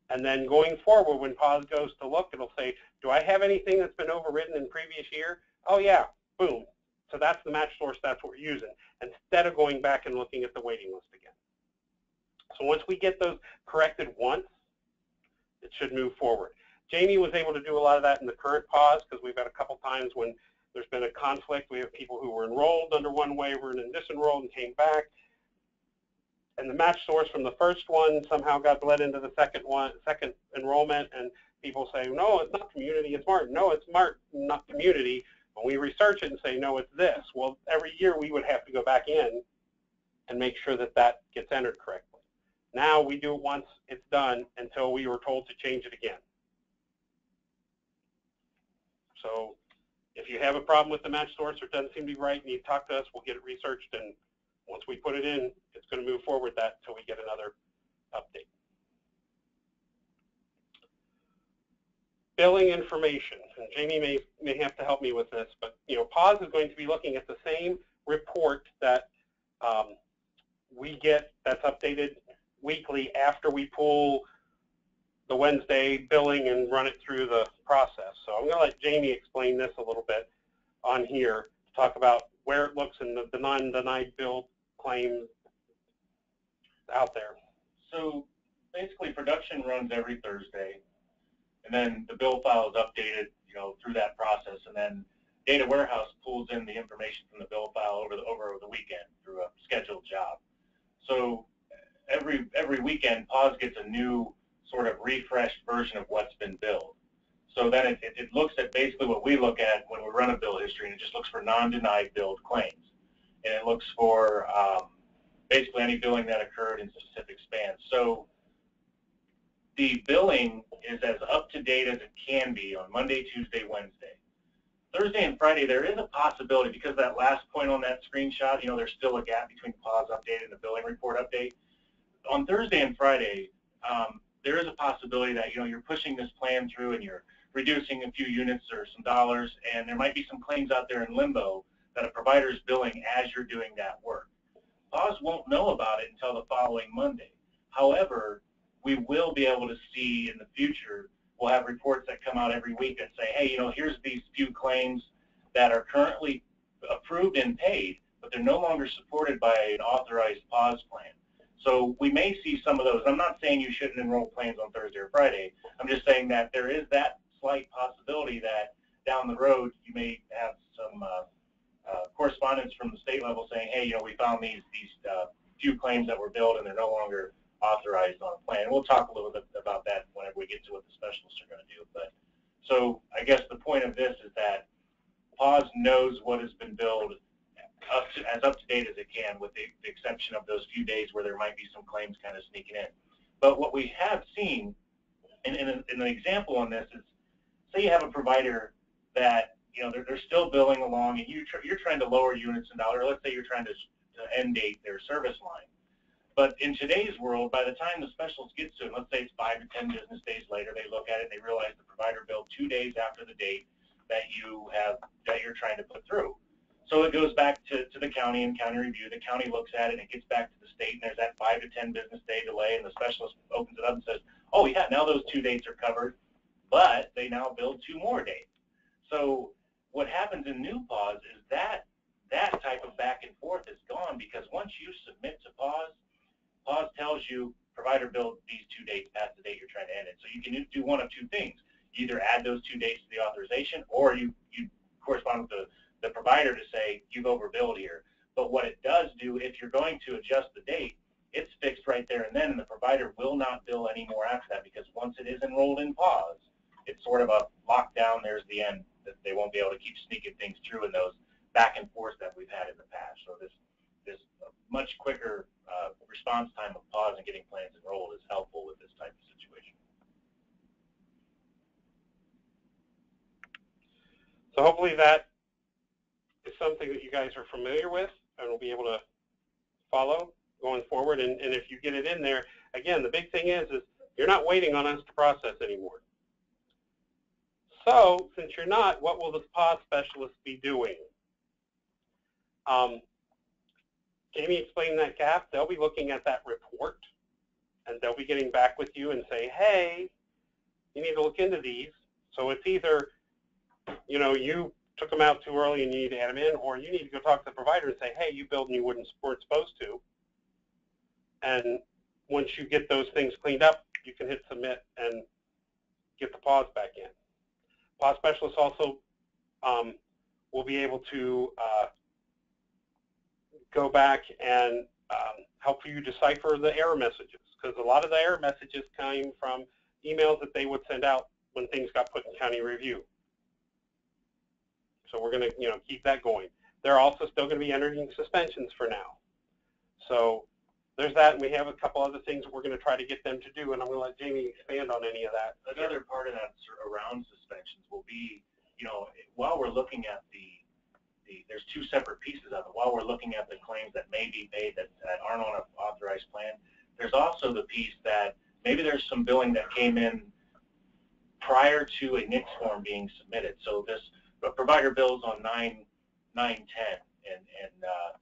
And then going forward, when PAWS goes to look, it'll say, do I have anything that's been overridden in previous year? Oh yeah, boom. So that's the match source, that's what we're using, instead of going back and looking at the waiting list again. So once we get those corrected once, it should move forward. Jamie was able to do a lot of that in the current PAWS because we've had a couple times when there's been a conflict. We have people who were enrolled under one waiver and then disenrolled and came back. And the match source from the first one somehow got bled into the second one, second enrollment, and people say, no, it's not community, it's Martin. No, it's Martin, not community. When we research it and say, no, it's this, well, every year we would have to go back in and make sure that that gets entered correctly. Now we do it once, it's done, until we were told to change it again. So if you have a problem with the match source or it doesn't seem to be right and you talk to us, we'll get it researched and once we put it in, it's going to move forward that until we get another update. Billing information, and Jamie may, may have to help me with this, but you know, PAWS is going to be looking at the same report that um, we get that's updated weekly after we pull the Wednesday billing and run it through the process. So I'm going to let Jamie explain this a little bit on here to talk about where it looks in the, non-denied bill claims out there. So basically production runs every Thursday and then the bill file is updated, you know, through that process, and then data warehouse pulls in the information from the bill file over the over the weekend through a scheduled job. So every every weekend, PAWS gets a new sort of refreshed version of what's been billed. So then it, it, looks at basically what we look at when we run a bill history, and it just looks for non-denied billed claims. And it looks for um, basically any billing that occurred in specific spans. So the billing is as up to date as it can be on Monday, Tuesday, Wednesday. Thursday and Friday, there is a possibility because that last point on that screenshot, you know, there's still a gap between PAWS update and the billing report update. On Thursday and Friday, um, there is a possibility that, you know, you're pushing this plan through and you're reducing a few units or some dollars, and there might be some claims out there in limbo that a provider is billing as you're doing that work. PAWS won't know about it until the following Monday. However, we will be able to see in the future, we'll have reports that come out every week that say, hey, you know, here's these few claims that are currently approved and paid, but they're no longer supported by an authorized PAWS plan. So we may see some of those. I'm not saying you shouldn't enroll plans on Thursday or Friday. I'm just saying that there is that slight possibility that down the road you may have some uh, uh, correspondence from the state level saying, hey, you know, we found these these uh, few claims that were billed and they're no longer authorized on a plan. We'll talk a little bit about that whenever we get to what the specialists are going to do. But so I guess the point of this is that PAWS knows what has been billed up to, as up to date as it can, with the, the exception of those few days where there might be some claims kind of sneaking in. But what we have seen, and, and, and an example on this is say you have a provider that you know they're, they're still billing along, and you tr you're trying to lower units in dollar. Let's say you're trying to, to end date their service line. But in today's world, by the time the specialist gets to it, let's say it's five to ten business days later, they look at it and they realize the provider billed two days after the date that you have that you're trying to put through. So it goes back to, to the county and county review. The county looks at it and it gets back to the state and there's that five to ten business day delay and the specialist opens it up and says, oh yeah, now those two dates are covered but they now build two more dates. So what happens in new PAWS is that that type of back and forth is gone because once you submit to PAWS, PAWS tells you provider build these two dates past the date you're trying to end it. So you can do one of two things. You either add those two dates to the authorization or you, you correspond with the, the provider to say you've overbilled here. But what it does do, if you're going to adjust the date, it's fixed right there and then, and the provider will not bill anymore after that because once it is enrolled in PAWS, it's sort of a lockdown. There's the end. That they won't be able to keep sneaking things through in those back and forth that we've had in the past. So this this much quicker uh, response time of PAWS and getting plans enrolled is helpful with this type of situation. So hopefully that something that you guys are familiar with and will be able to follow going forward. And, and if you get it in there, again, the big thing is, is you're not waiting on us to process anymore. So, since you're not, what will the PAWS specialist be doing? Um, Jamie explained that gap. They'll be looking at that report, and they'll be getting back with you and say, hey, you need to look into these. So it's either, you know, you took them out too early and you need to add them in, or you need to go talk to the provider and say, hey, you billed and you wouldn't, weren't supposed to. And once you get those things cleaned up, you can hit submit and get the PAWS back in. PAWS specialists also um, will be able to uh, go back and um, help you decipher the error messages because a lot of the error messages came from emails that they would send out when things got put in county review. So we're going to you know keep that going. They're also still going to be entering suspensions for now. So there's that, and we have a couple other things we're going to try to get them to do, and I'm going to let Jamie expand on any of that. Another part of that around suspensions will be, you know, while we're looking at the, the there's two separate pieces of it. While we're looking at the claims that may be paid that, that aren't on an authorized plan, there's also the piece that maybe there's some billing that came in prior to a NICS form being submitted. So this provider bills on 9, 9, 10, and, and uh,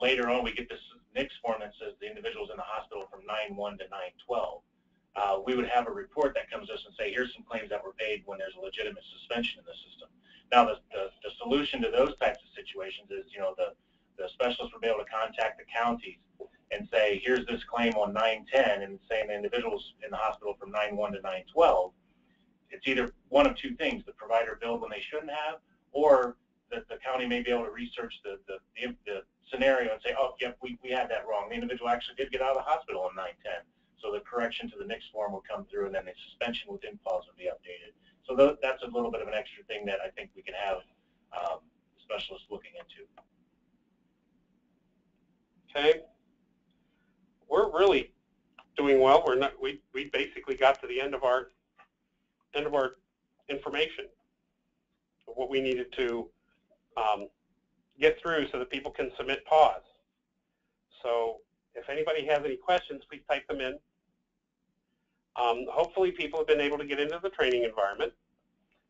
later on we get this NICS form that says the individual's in the hospital from 9-1 to 9-12. Uh, we would have a report that comes to us and say, here's some claims that were paid when there's a legitimate suspension in the system. Now, the, the, the solution to those types of situations is, you know, the, the specialist would be able to contact the counties and say, here's this claim on 910, and saying the individual's in the hospital from 9-1 to 9-12. It's either one of two things, the provider billed when they shouldn't have, or that the county may be able to research the, the, the, the scenario and say, oh, yep, we, we had that wrong. The individual actually did get out of the hospital on 910. So the correction to the next form will come through, and then the suspension within PAWS will be updated. So th that's a little bit of an extra thing that I think we can have um, specialists looking into. Okay. We're really doing well. We're not. We we basically got to the end of our end of our information of what we needed to um, get through so that people can submit PAWS. So if anybody has any questions, please type them in. Um, hopefully people have been able to get into the training environment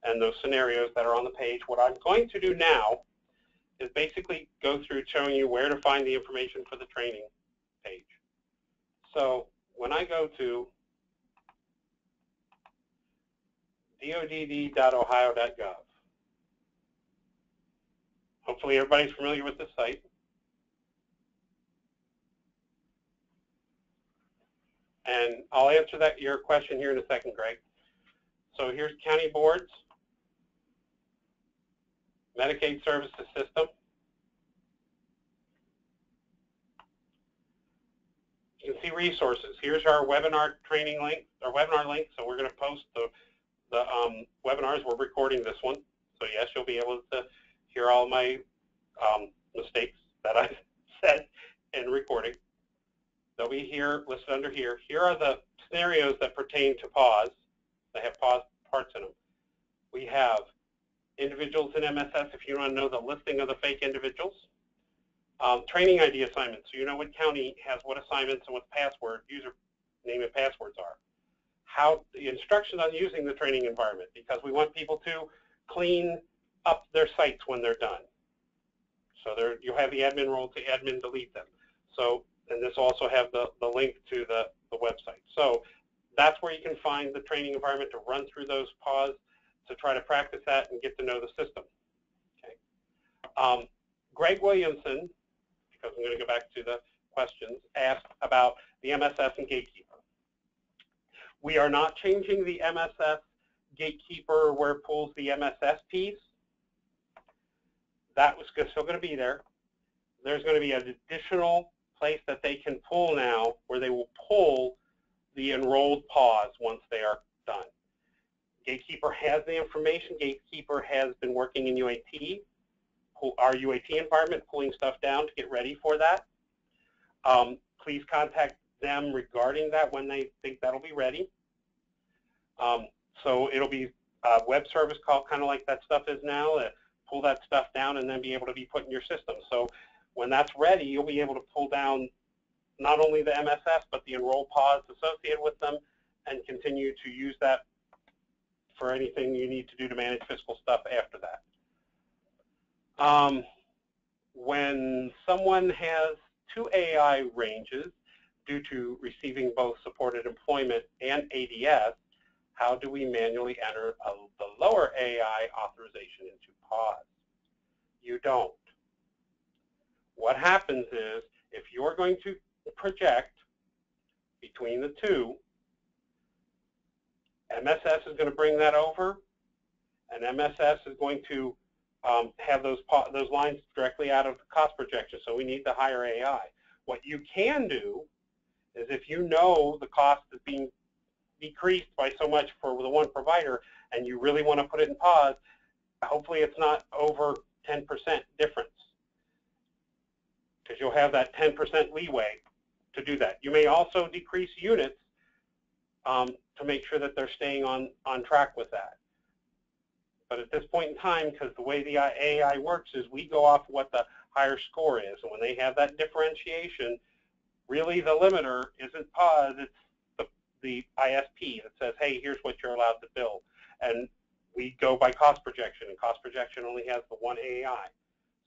and those scenarios that are on the page. What I'm going to do now is basically go through showing you where to find the information for the training page. So when I go to dodd.ohio.gov, hopefully everybody's familiar with the site. And I'll answer that your question here in a second, Greg. So here's county boards, Medicaid Services System. You can see resources. Here's our webinar training link, our webinar link. So we're going to post the, the um, webinars. We're recording this one. So yes, you'll be able to hear all my um, mistakes that [laughs] I said in recording. They'll be here, listed under here. Here are the scenarios that pertain to PAWS. They have PAWS parts in them. We have individuals in MSS, if you want to know the listing of the fake individuals. Um, training ID assignments, so you know what county has what assignments and what password, user name and passwords are. How the instructions on using the training environment, because we want people to clean up their sites when they're done. So there, you have the admin role to admin delete them. So and this also have the, the link to the, the website. So that's where you can find the training environment to run through those PAWS to try to practice that and get to know the system. Okay. Um, Greg Williamson, because I'm going to go back to the questions, asked about the MSS and Gatekeeper. We are not changing the MSS Gatekeeper where it pulls the MSS piece. That was still going to be there. There's going to be an additional place that they can pull now where they will pull the enrolled PAWS once they are done. Gatekeeper has the information. Gatekeeper has been working in UAT, our UAT environment, pulling stuff down to get ready for that. Um, please contact them regarding that when they think that'll be ready. Um, so it'll be a web service call, kind of like that stuff is now, uh, pull that stuff down and then be able to be put in your system. So when that's ready, you'll be able to pull down not only the MSS, but the enroll pods associated with them and continue to use that for anything you need to do to manage fiscal stuff after that. Um, when someone has two AI ranges due to receiving both supported employment and ADS, how do we manually enter a, the lower AI authorization into PAWS? You don't. What happens is if you're going to project between the two, MSS is going to bring that over, and MSS is going to um, have those those lines directly out of the cost projection. So we need the higher AI. What you can do is if you know the cost is being decreased by so much for the one provider, and you really want to put it in PAWS, hopefully it's not over 10% difference because you'll have that 10% leeway to do that. You may also decrease units um, to make sure that they're staying on, on track with that. But at this point in time, because the way the AI works is we go off what the higher score is. And when they have that differentiation, really the limiter isn't PAWS, it's the, ISP that says, hey, here's what you're allowed to bill. And we go by cost projection, and cost projection only has the one AI.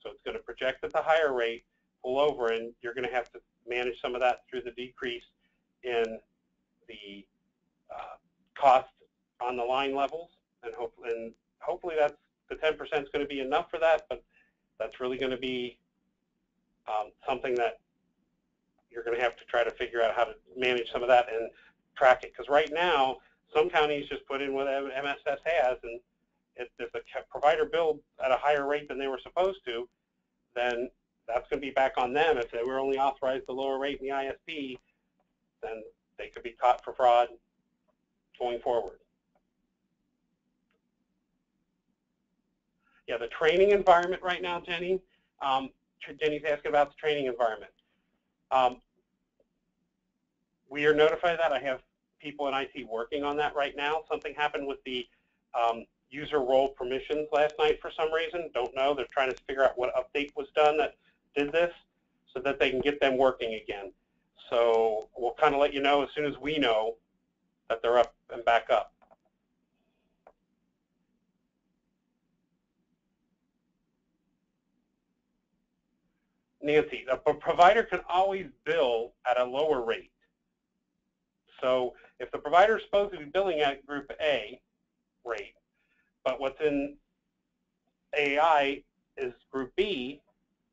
So it's going to project at the higher rate, pull over, and you're going to have to manage some of that through the decrease in the uh, cost on the line levels, and, hope, and hopefully that's the 10% is going to be enough for that, but that's really going to be um, something that you're going to have to try to figure out how to manage some of that and track it. Because right now, Some counties just put in what MSS has, and if, if the provider billed at a higher rate than they were supposed to, then that's going to be back on them. If they were only authorized the lower rate in the ISP, then they could be caught for fraud going forward. Yeah, the training environment right now, Jenny. Um, Jenny's asking about the training environment. Um, we are notified that. I have people in IT working on that right now. Something happened with the um, user role permissions last night for some reason. Don't know. They're trying to figure out what update was done that did this so that they can get them working again. So we'll kind of let you know as soon as we know that they're up and back up. Nancy, a provider can always bill at a lower rate. So if the provider is supposed to be billing at group A rate, but what's in AI is group B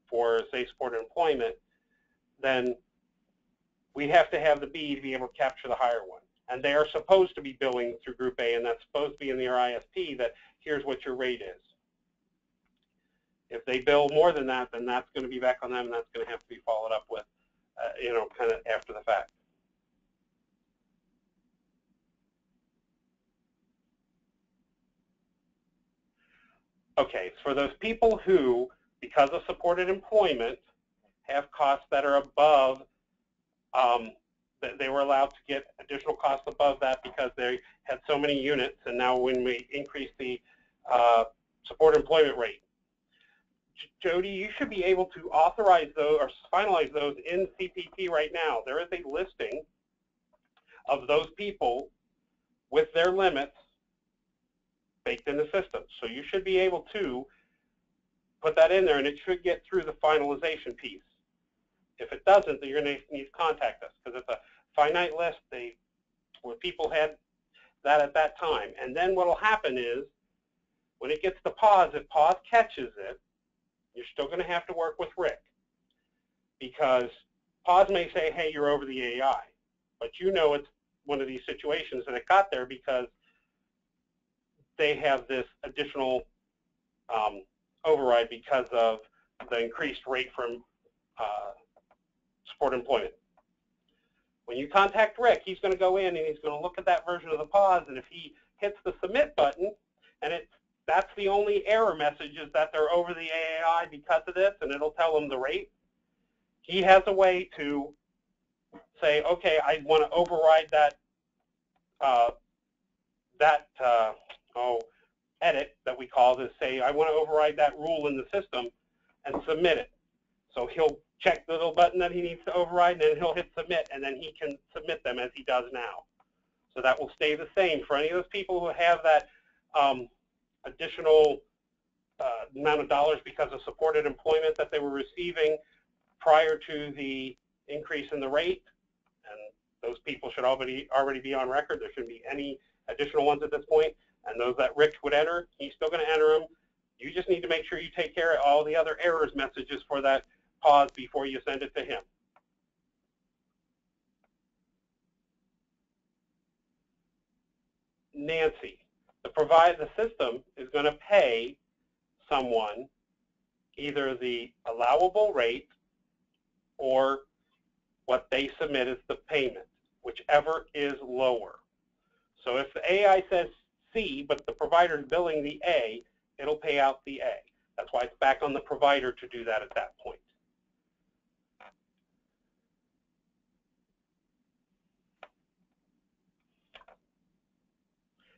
for, say, supported employment, then we have to have the B to be able to capture the higher one. And they are supposed to be billing through group A, and that's supposed to be in their ISP that here's what your rate is. If they bill more than that, then that's going to be back on them, and that's going to have to be followed up with, uh, you know, kind of after the fact. Okay, for those people who, because of supported employment, have costs that are above, um, that they were allowed to get additional costs above that because they had so many units, and now when we increase the uh, support employment rate, Jody, you should be able to authorize those or finalize those in CPT right now. There is a listing of those people with their limits baked in the system. So you should be able to put that in there, and it should get through the finalization piece. If it doesn't, then you're going to need to contact us because it's a finite list. They, where people had that at that time, and then what will happen is when it gets to PAWS, if PAWS catches it, you're still going to have to work with Rick because PAWS may say, "Hey, you're over the AI," but you know it's one of these situations that it got there because they have this additional um, override because of the increased rate from uh, support employment. When you contact Rick, he's going to go in and he's going to look at that version of the PAWS, and if he hits the submit button, and it that's the only error message is that they're over the AAI because of this, and it'll tell him the rate. He has a way to say, okay, I want to override that uh, that uh, oh, edit that we call this, say I want to override that rule in the system and submit it. So he'll check the little button that he needs to override, and then he'll hit submit, and then he can submit them as he does now. So that will stay the same for any of those people who have that um, additional uh, amount of dollars because of supported employment that they were receiving prior to the increase in the rate. And those people should already already be on record. There shouldn't be any additional ones at this point. And those that Rick would enter, he's still going to enter them. You just need to make sure you take care of all the other errors messages for that PAWS before you send it to him. Nancy, the provide the system is going to pay someone either the allowable rate or what they submit as the payment, whichever is lower. So if the AI says But the provider is billing the A, it'll pay out the A. That's why it's back on the provider to do that at that point.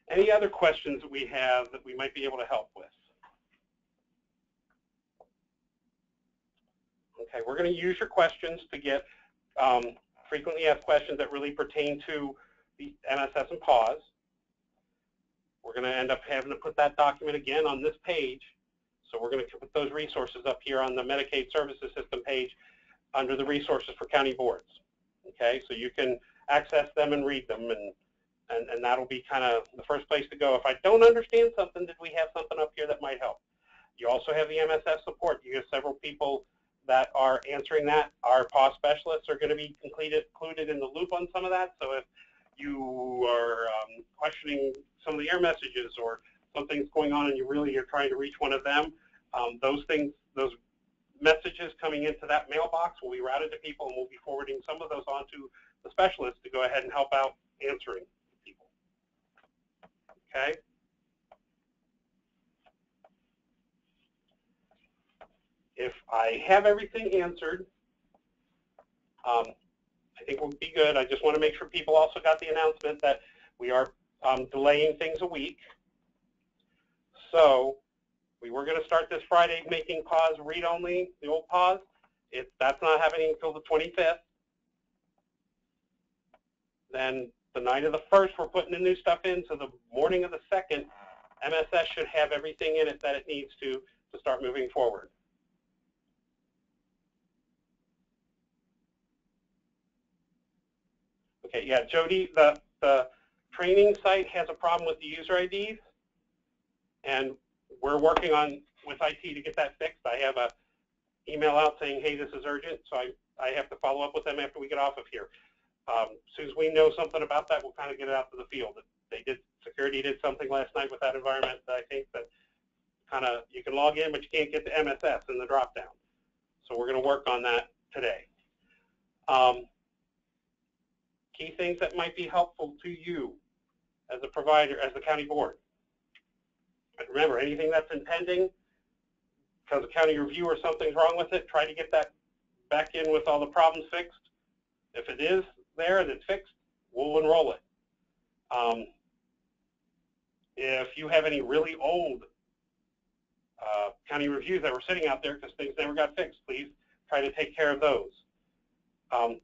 Any other questions that we have that we might be able to help with? Okay, we're going to use your questions to get um, frequently asked questions that really pertain to the MSS and PAWS. We're going to end up having to put that document again on this page. So we're going to put those resources up here on the Medicaid Services System page under the resources for county boards. Okay, so you can access them and read them, and, and, and that'll be kind of the first place to go. If I don't understand something, did we have something up here that might help? You also have the MSS support. You have several people that are answering that. Our PAWS specialists are going to be included, included in the loop on some of that. So if you are um, questioning some of the air messages or something's going on and you really are trying to reach one of them, um, those things, those messages coming into that mailbox will be routed to people and we'll be forwarding some of those on to the specialists to go ahead and help out answering people. Okay? If I have everything answered, um, think we'll be good. I just want to make sure people also got the announcement that we are um, delaying things a week. So we were going to start this Friday making PAWS read-only, the old PAWS. If that's not happening until the 25th, then the night of the 1st, we're putting the new stuff in, so the morning of the 2nd, MSS should have everything in it that it needs to to start moving forward. Okay, yeah, Jody, the, the training site has a problem with the user IDs, and we're working on with IT to get that fixed. I have a email out saying, hey, this is urgent, so I, I have to follow up with them after we get off of here. Um, as soon as we know something about that, we'll kind of get it out to the field. They did, security did something last night with that environment that I think that kind of, you can log in, but you can't get the MSS in the dropdown. So we're going to work on that today. Um, key things that might be helpful to you as a provider, as the county board. But remember, anything that's impending, because the county review or something's wrong with it, try to get that back in with all the problems fixed. If it is there and it's fixed, we'll enroll it. Um, if you have any really old uh, county reviews that were sitting out there because things never got fixed, please try to take care of those. Um,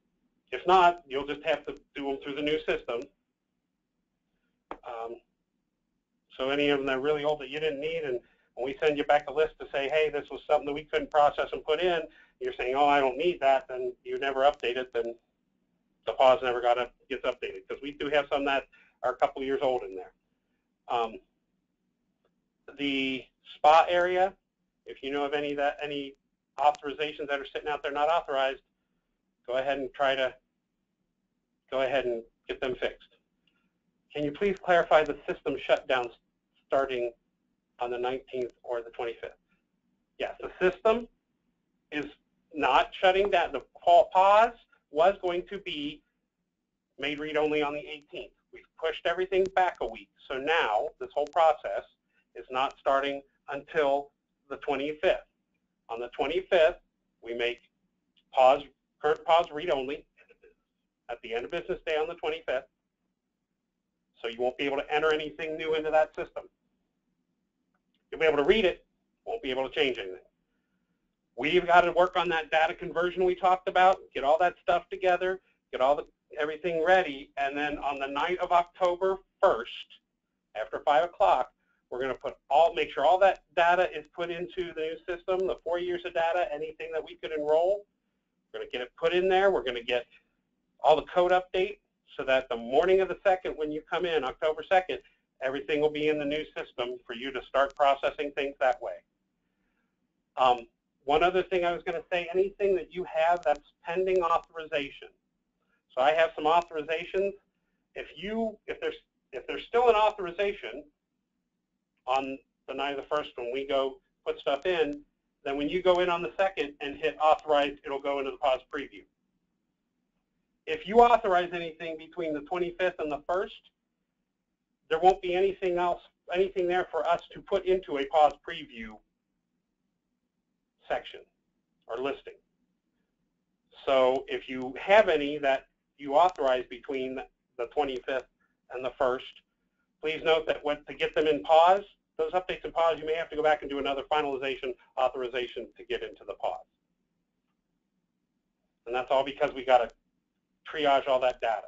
if not, you'll just have to do them through the new system. Um, so any of them that are really old that you didn't need, and when we send you back a list to say, hey, this was something that we couldn't process and put in, you're saying, oh, I don't need that, then you never update it, then the PAWS never got up, gets updated. Because we do have some that are a couple years old in there. Um, the spa area, if you know of any that any authorizations that are sitting out there not authorized, go ahead and try to go ahead and get them fixed. Can you please clarify the system shutdown starting on the 19th or the 25th? Yes, the system is not shutting down. The PAWS was going to be made read-only on the 18th. We've pushed everything back a week. So now this whole process is not starting until the 25th. On the 25th, we make PAWS, current PAWS read-only at the end of business day on the 25th. So you won't be able to enter anything new into that system. You'll be able to read it, won't be able to change anything. We've got to work on that data conversion we talked about, get all that stuff together, get all the everything ready, and then on the night of October 1st, after 5 o'clock, we're going to put all, make sure all that data is put into the new system, the four years of data, anything that we could enroll. We're going to get it put in there. We're going to get all the code update so that the morning of the 2nd, when you come in, October 2nd, everything will be in the new system for you to start processing things that way. Um, one other thing I was going to say, anything that you have that's pending authorization. So I have some authorizations. If you, if there's, if there's still an authorization on the night of the first when we go put stuff in, then when you go in on the second and hit authorize, it'll go into the PAWS preview. If you authorize anything between the 25th and the 1st, there won't be anything else, anything there for us to put into a PAWS preview section or listing. So if you have any that you authorize between the 25th and the 1st, please note that when, to get them in PAWS, those updates in PAWS, you may have to go back and do another finalization authorization to get into the PAWS. And that's all because we got to triage all that data.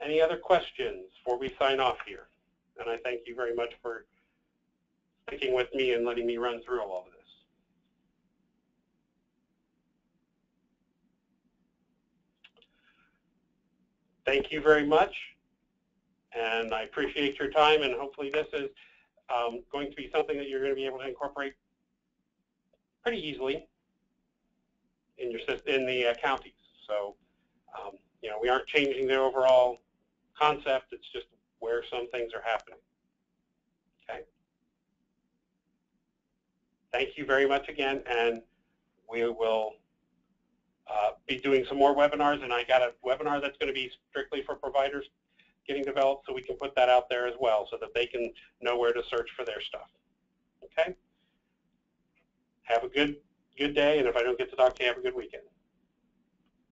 Any other questions before we sign off here? And I thank you very much for sticking with me and letting me run through all of this. Thank you very much, and I appreciate your time, and hopefully this is um, going to be something that you're going to be able to incorporate pretty easily in your in the uh, counties. So, um, you know, we aren't changing the overall concept. It's just where some things are happening. Okay. Thank you very much again, and we will uh, be doing some more webinars. And I got a webinar that's going to be strictly for providers getting developed, so we can put that out there as well, so that they can know where to search for their stuff. Okay. Have a good good day, and if I don't get to talk to you, have a good weekend.